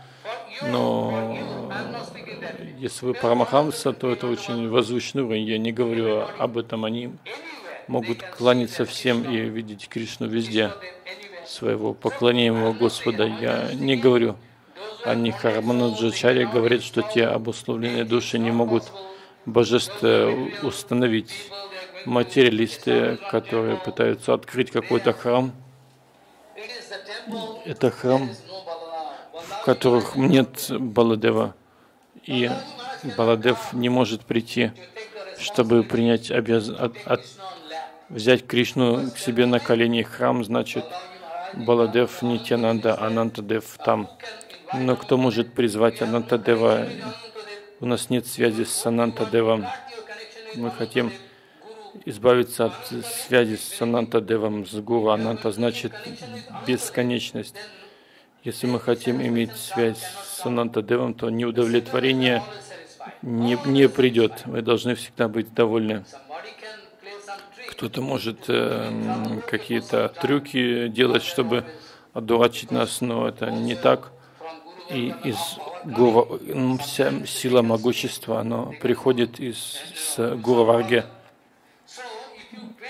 но если вы Парамахамса, то это очень возвышенный уровень. Я не говорю об этом. Они могут кланяться всем и видеть Кришну везде, своего поклоняемого Господа. Я не говорю о них. Раманаджачарья говорит, что те обусловленные души не могут божеств установить. Материалисты, которые пытаются открыть какой-то храм, это храм, в которых нет Баладева, и Баладев не может прийти, чтобы принять обяз... от... От... взять Кришну к себе на колени. Храм значит Баладев Нитянанда, Анантадев там. Но кто может призвать Анантадева? У нас нет связи с Анантадевом. Мы хотим избавиться от связи с Анантадевом, с Гуру. Ананта значит бесконечность. Если мы хотим иметь связь с Анантадевом, то неудовлетворение не, не придет. Мы должны всегда быть довольны. Кто-то может э, какие-то трюки делать, чтобы одурачить нас, но это не так и из Гуру, вся сила могущества, оно приходит из с Гуру.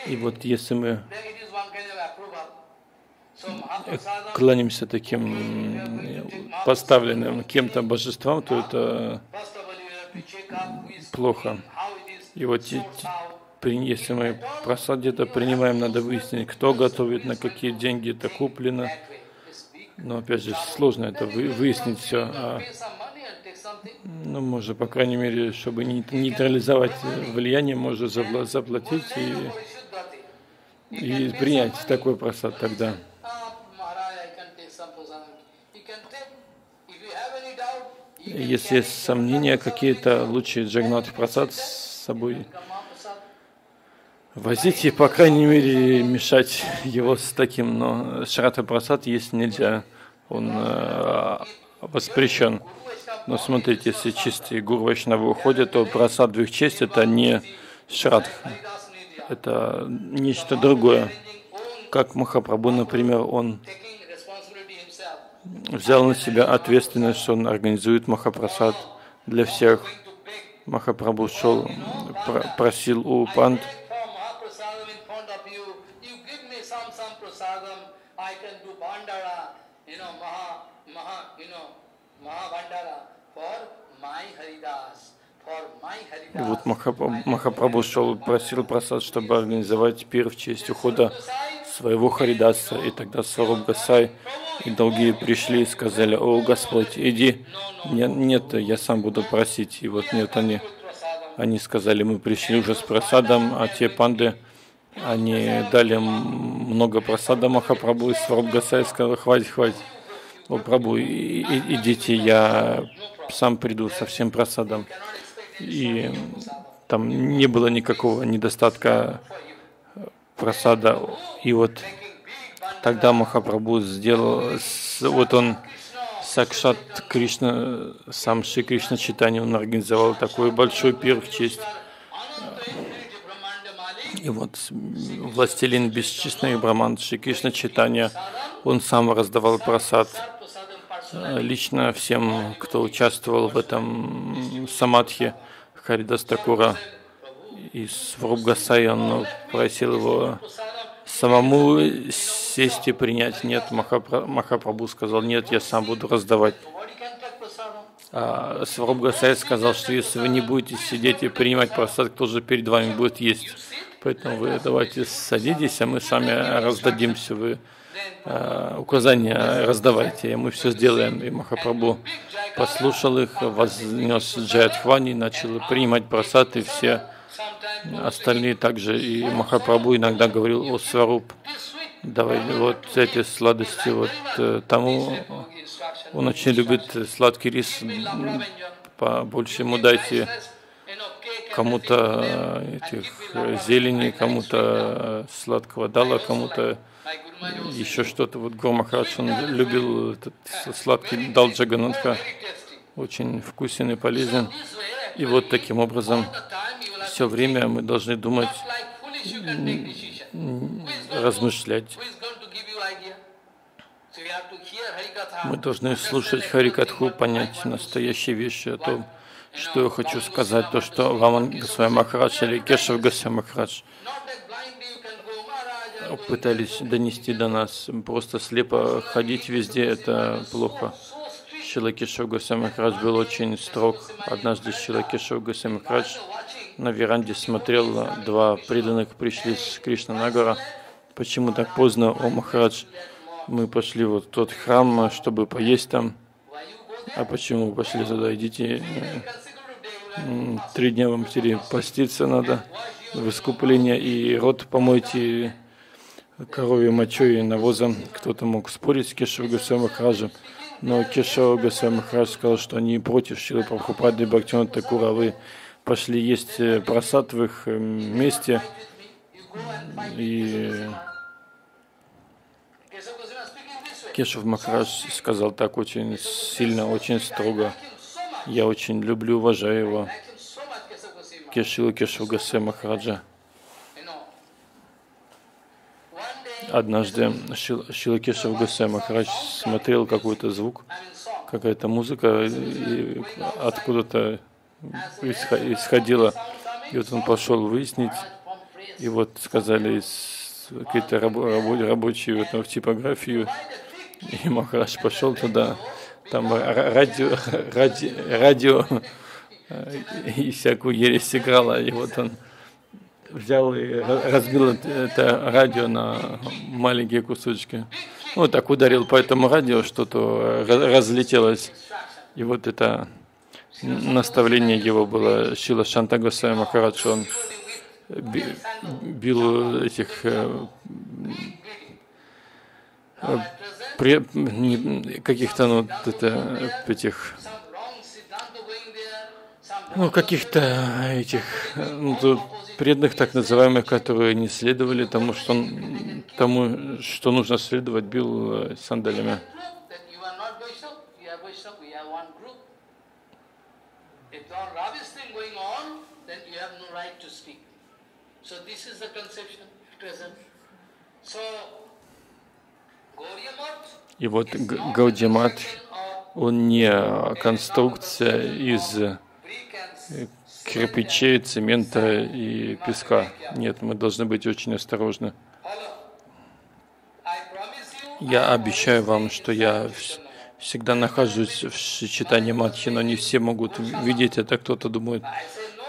И вот если мы кланяемся таким поставленным кем-то божествам, то это плохо. И вот если мы просад где-то принимаем, надо выяснить, кто готовит, на какие деньги это куплено, но опять же, сложно это выяснить все. А, ну, можно, по крайней мере, чтобы нейтрализовать влияние, можно заплатить и, и принять такой просад тогда. Если есть сомнения какие-то, лучше Джагнат просад с собой возить и, по крайней мере, мешать его с таким, но Шрата Прасад есть нельзя, он э, воспрещен. Но смотрите, если чистые гуру Вайшнавы уходят, то просад в их честь это не Шрадха, это нечто другое. Как Махапрабху, например, он взял на себя ответственность, что он организует Махапрасад для всех. Махапрабху шел, просил у панд, И вот Махапрабху шел, просил просад, чтобы организовать пир в честь ухода своего Харидаса. И тогда Саруб Гасай и другие пришли и сказали, о Господь, иди. Нет, я сам буду просить. И вот нет, они, они сказали, мы пришли уже с просадом, а те панды, они дали много просада Махапрабху, и Саруб Гасай сказал, хватит, хватит. О, Прабу, идите, я сам приду со всем просадом. И там не было никакого недостатка просада. И вот Тогда Махапрабху сделал, вот он Сакшат Кришна, сам Шри Кришна Читание, он организовал такой большой пир в честь. И вот властелин бесчисленных браман Шри Кришна Читания, он сам раздавал просад лично всем, кто участвовал в этом самадхи Харидас Такура из Врубгасай, он просил его самому сесть и принять. Нет, Махапрабху сказал, нет, я сам буду раздавать. А Сваруб Гасай сказал, что если вы не будете сидеть и принимать просад, кто же перед вами будет есть? Поэтому вы давайте садитесь, а мы сами раздадимся. Вы э, указания раздавайте, и мы все сделаем. И Махапрабху послушал их, вознес Джаядхвани, начал принимать просад, и все остальные также. И Махапрабху иногда говорил о Сваруб. Давай вот эти сладости вот э, тому. Он очень любит сладкий рис. Побольше ему дайте кому-то этих зелени, кому-то сладкого дала, кому-то еще что-то. Вот Гормахрадж, он любил этот сладкий дал очень вкусен и полезен. И вот таким образом все время мы должны думать, размышлять. Мы должны слушать Харикатху, понять настоящие вещи о том, что я хочу сказать, то, что Раман Госвами Махарадж или Кешев Госвами Махарадж пытались донести до нас. Просто слепо ходить везде – это плохо. Шилакешев Госвами Махарадж был очень строг. Однажды Шилакешев Госвами Махарадж на веранде смотрел, два преданных пришли с Кришна Нагара. Почему так поздно, о Махарадж? Мы пошли вот в тот храм, чтобы поесть там. А почему пошли туда? Идите. Три дня вам теперь поститься надо в и рот помойте коровьей мочой и навозом. Кто-то мог спорить с Кешев Махараджем, но Кешев Махарадж сказал, что они против Шилы Прабхупады Бхактина Такура. Вы пошли есть э, просад в их э, месте. И Кешев Махарадж сказал так очень сильно, очень строго. Я очень люблю, уважаю его. Кешила Кешев Гасе Махараджа. Однажды Шила Кешев Гасе Махарадж смотрел какой-то звук, какая-то музыка, откуда-то исходила. И вот он пошел выяснить, и вот сказали какие-то рабочие вот, в типографию, и Махарадж пошел туда, там радио, <laughs> радио, радио и всякую ересь играла, и вот он взял и разбил это радио на маленькие кусочки. Вот так ударил по этому радио, что-то разлетелось. И вот это наставление его было Шила Шанта Госвами Махарадж, он бил этих э, каких-то ну, это, этих ну, каких-то этих ну, преданных, так называемых, которые не следовали тому, что, тому, что нужно следовать, бил э, сандалями. И вот Гаудимат, он не конструкция из кирпичей, цемента и песка. Нет, мы должны быть очень осторожны. Я обещаю вам, что я всегда нахожусь в сочетании матхи, но не все могут видеть это. Кто-то думает,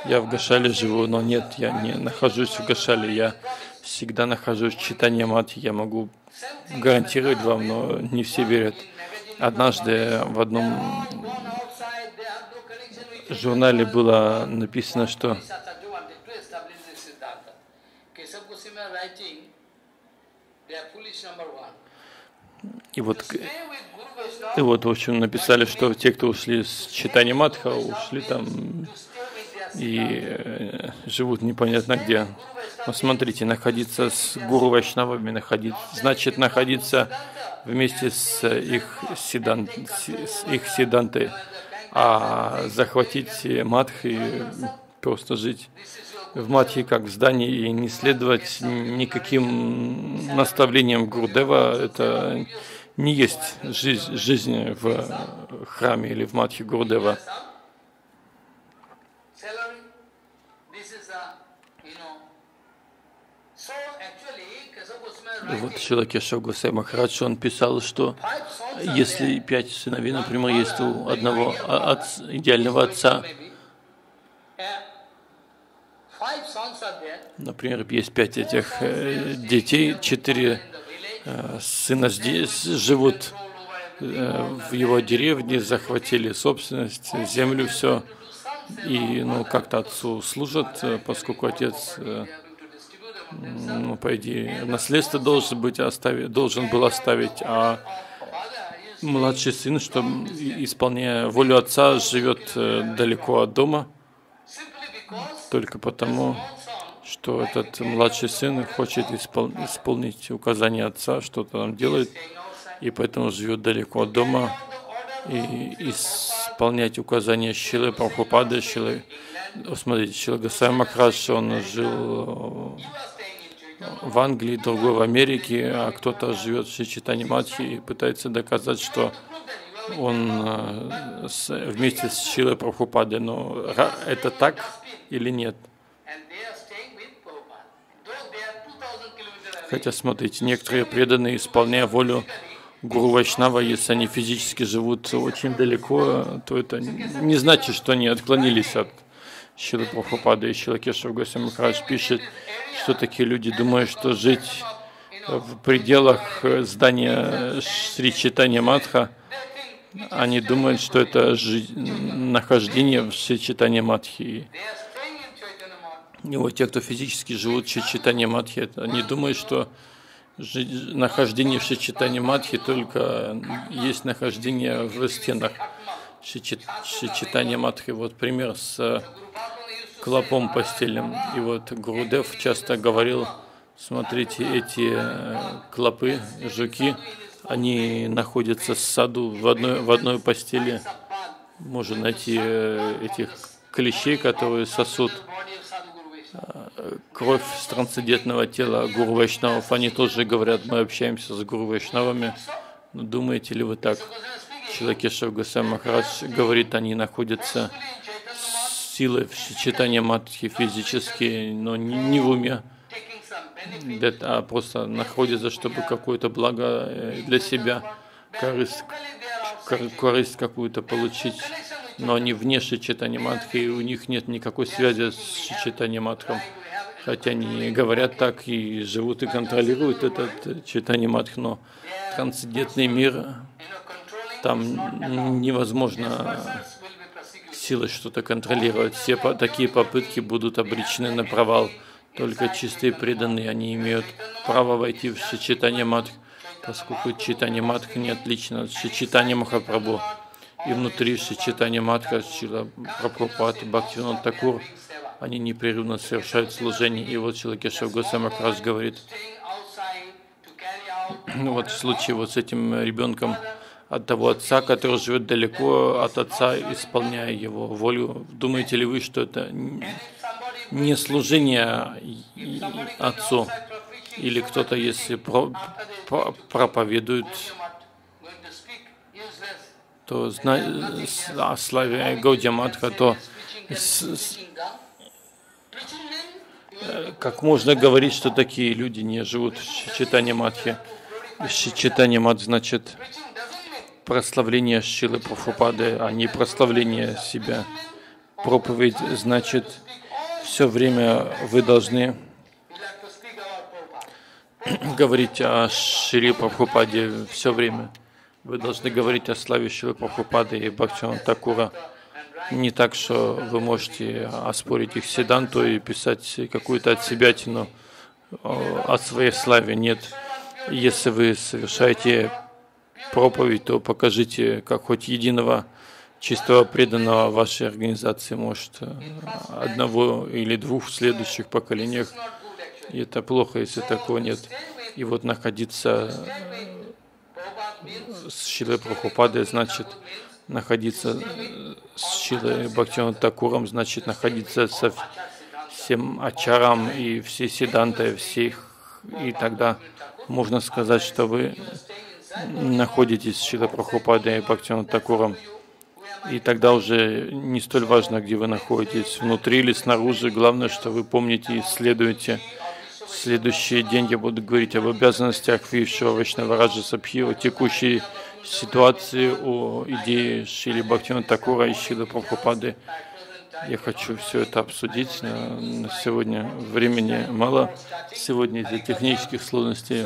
я в Гашале живу, но нет, я не нахожусь в Гашале. Я всегда нахожусь в читании матхи. Я могу гарантировать вам, но не все верят. Однажды в одном журнале было написано, что и вот, и вот, в общем, написали, что те, кто ушли с читания Матха, ушли там и э, живут непонятно где. Но смотрите, находиться с гуру Вайшнавами, находиться, значит находиться вместе с их, седан, с их седантой, а захватить матх и просто жить в матхе как в здании и не следовать никаким наставлениям Гурдева, это не есть жизнь, жизнь в храме или в матхе Гурдева. Вот Кешав Гусей Махарадж, он писал, что если пять сыновей, например, есть у одного отца, идеального отца, например, есть пять этих э, детей, четыре э, сына здесь живут э, в его деревне, захватили собственность, землю, все, и ну, как-то отцу служат, поскольку отец ну, по идее, наследство должен, быть оставить, должен был оставить, а младший сын, что исполняя волю отца, живет э, далеко от дома, только потому, что этот младший сын хочет испол исполнить указания отца, что-то там делает, и поэтому живет далеко от дома, и исполнять указания Шилы Прабхупады, Шилы, смотрите, Шила Гасай Махарадж, он жил в Англии, другой в Америке, а кто-то живет в Шичитане Матхи и пытается доказать, что он э, вместе с Шилой Прабхупадой. Но это так или нет? Хотя, смотрите, некоторые преданные, исполняя волю Гуру Вайшнава, если они физически живут очень далеко, то это не значит, что они отклонились от Шилы Прабхупады и Шила Кешев Махарадж пишет, что такие люди думают, что жить в пределах здания Сри Читания Матха, они думают, что это жи- нахождение в Сри Читания Матхи. И вот те, кто физически живут в Сри Читания Матхи, они думают, что нахождение в Шичитане Матхи только есть нахождение в стенах Шичитания Матхи. Вот пример с клопом постельным. И вот Гурудев часто говорил, смотрите, эти э, клопы, жуки, они находятся в саду в одной, в одной постели. Можно найти э, этих клещей, которые сосут э, кровь с трансцендентного тела Гуру Вайшнавов. Они тоже говорят, мы общаемся с Гуру Вайшнавами. Но думаете ли вы так? Шилакешев Гусей Махарадж говорит, они находятся силы в читании матхи физически, но не в уме, а просто находится, чтобы какое-то благо э, для себя, корысть, корысть какую-то получить, но они вне читания матхи, и у них нет никакой связи с читанием матхом. Хотя они говорят так и живут и контролируют этот читание матх, но трансцендентный мир, там невозможно силой что-то контролировать. Все по такие попытки будут обречены на провал. Только чистые преданные, они имеют право войти в сочетание матх, поскольку читание матх не отлично от сочетания Махапрабху. И внутри сочетания матха Чила Прабхупад и Такур, они непрерывно совершают служение. И вот Чилакешев Госвами раз говорит, ну вот в случае вот с этим ребенком, от того отца, который живет далеко от отца, исполняя его волю. Думаете ли вы, что это не служение отцу? Или кто-то, если про, про, проповедует, то о славе Гаудиаматха, то с, с, э, как можно говорить, что такие люди не живут в читании Матхи? Читание Мат значит прославление Шилы Прабхупады, а не прославление себя. Проповедь значит, все время вы должны <clears throat> говорить о Шри Прабхупаде все время. Вы должны говорить о славе Шилы Прабхупады и Бхактиван Такура. Не так, что вы можете оспорить их седанту и писать какую-то от себятину о своей славе. Нет. Если вы совершаете проповедь, то покажите, как хоть единого чистого преданного вашей организации, может, одного или двух в следующих поколениях. И это плохо, если такого нет. И вот находиться с Шилой Прабхупадой значит находиться с Шилой Бхактиван Такуром, значит находиться со всем Ачаром и все Сиданты, всех, и тогда можно сказать, что вы находитесь с Шила Прабхупадой и Бхактиван Такуром. И тогда уже не столь важно, где вы находитесь, внутри или снаружи. Главное, что вы помните и следуете. В следующий день я буду говорить об обязанностях Вишва Вайшнавараджа о текущей ситуации, о идее Шили Бхактина Такура и Шилы Прабхупады. Я хочу все это обсудить. На сегодня времени мало. Сегодня из-за технических сложностей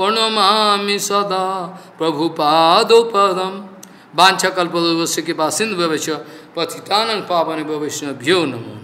प्रणमामि सदा प्रभुपादोपदम वाछा कल्पदोश के पास सिंधु व्यवस्था पथितानंग पावन व्यवस्था भ्यो नमो।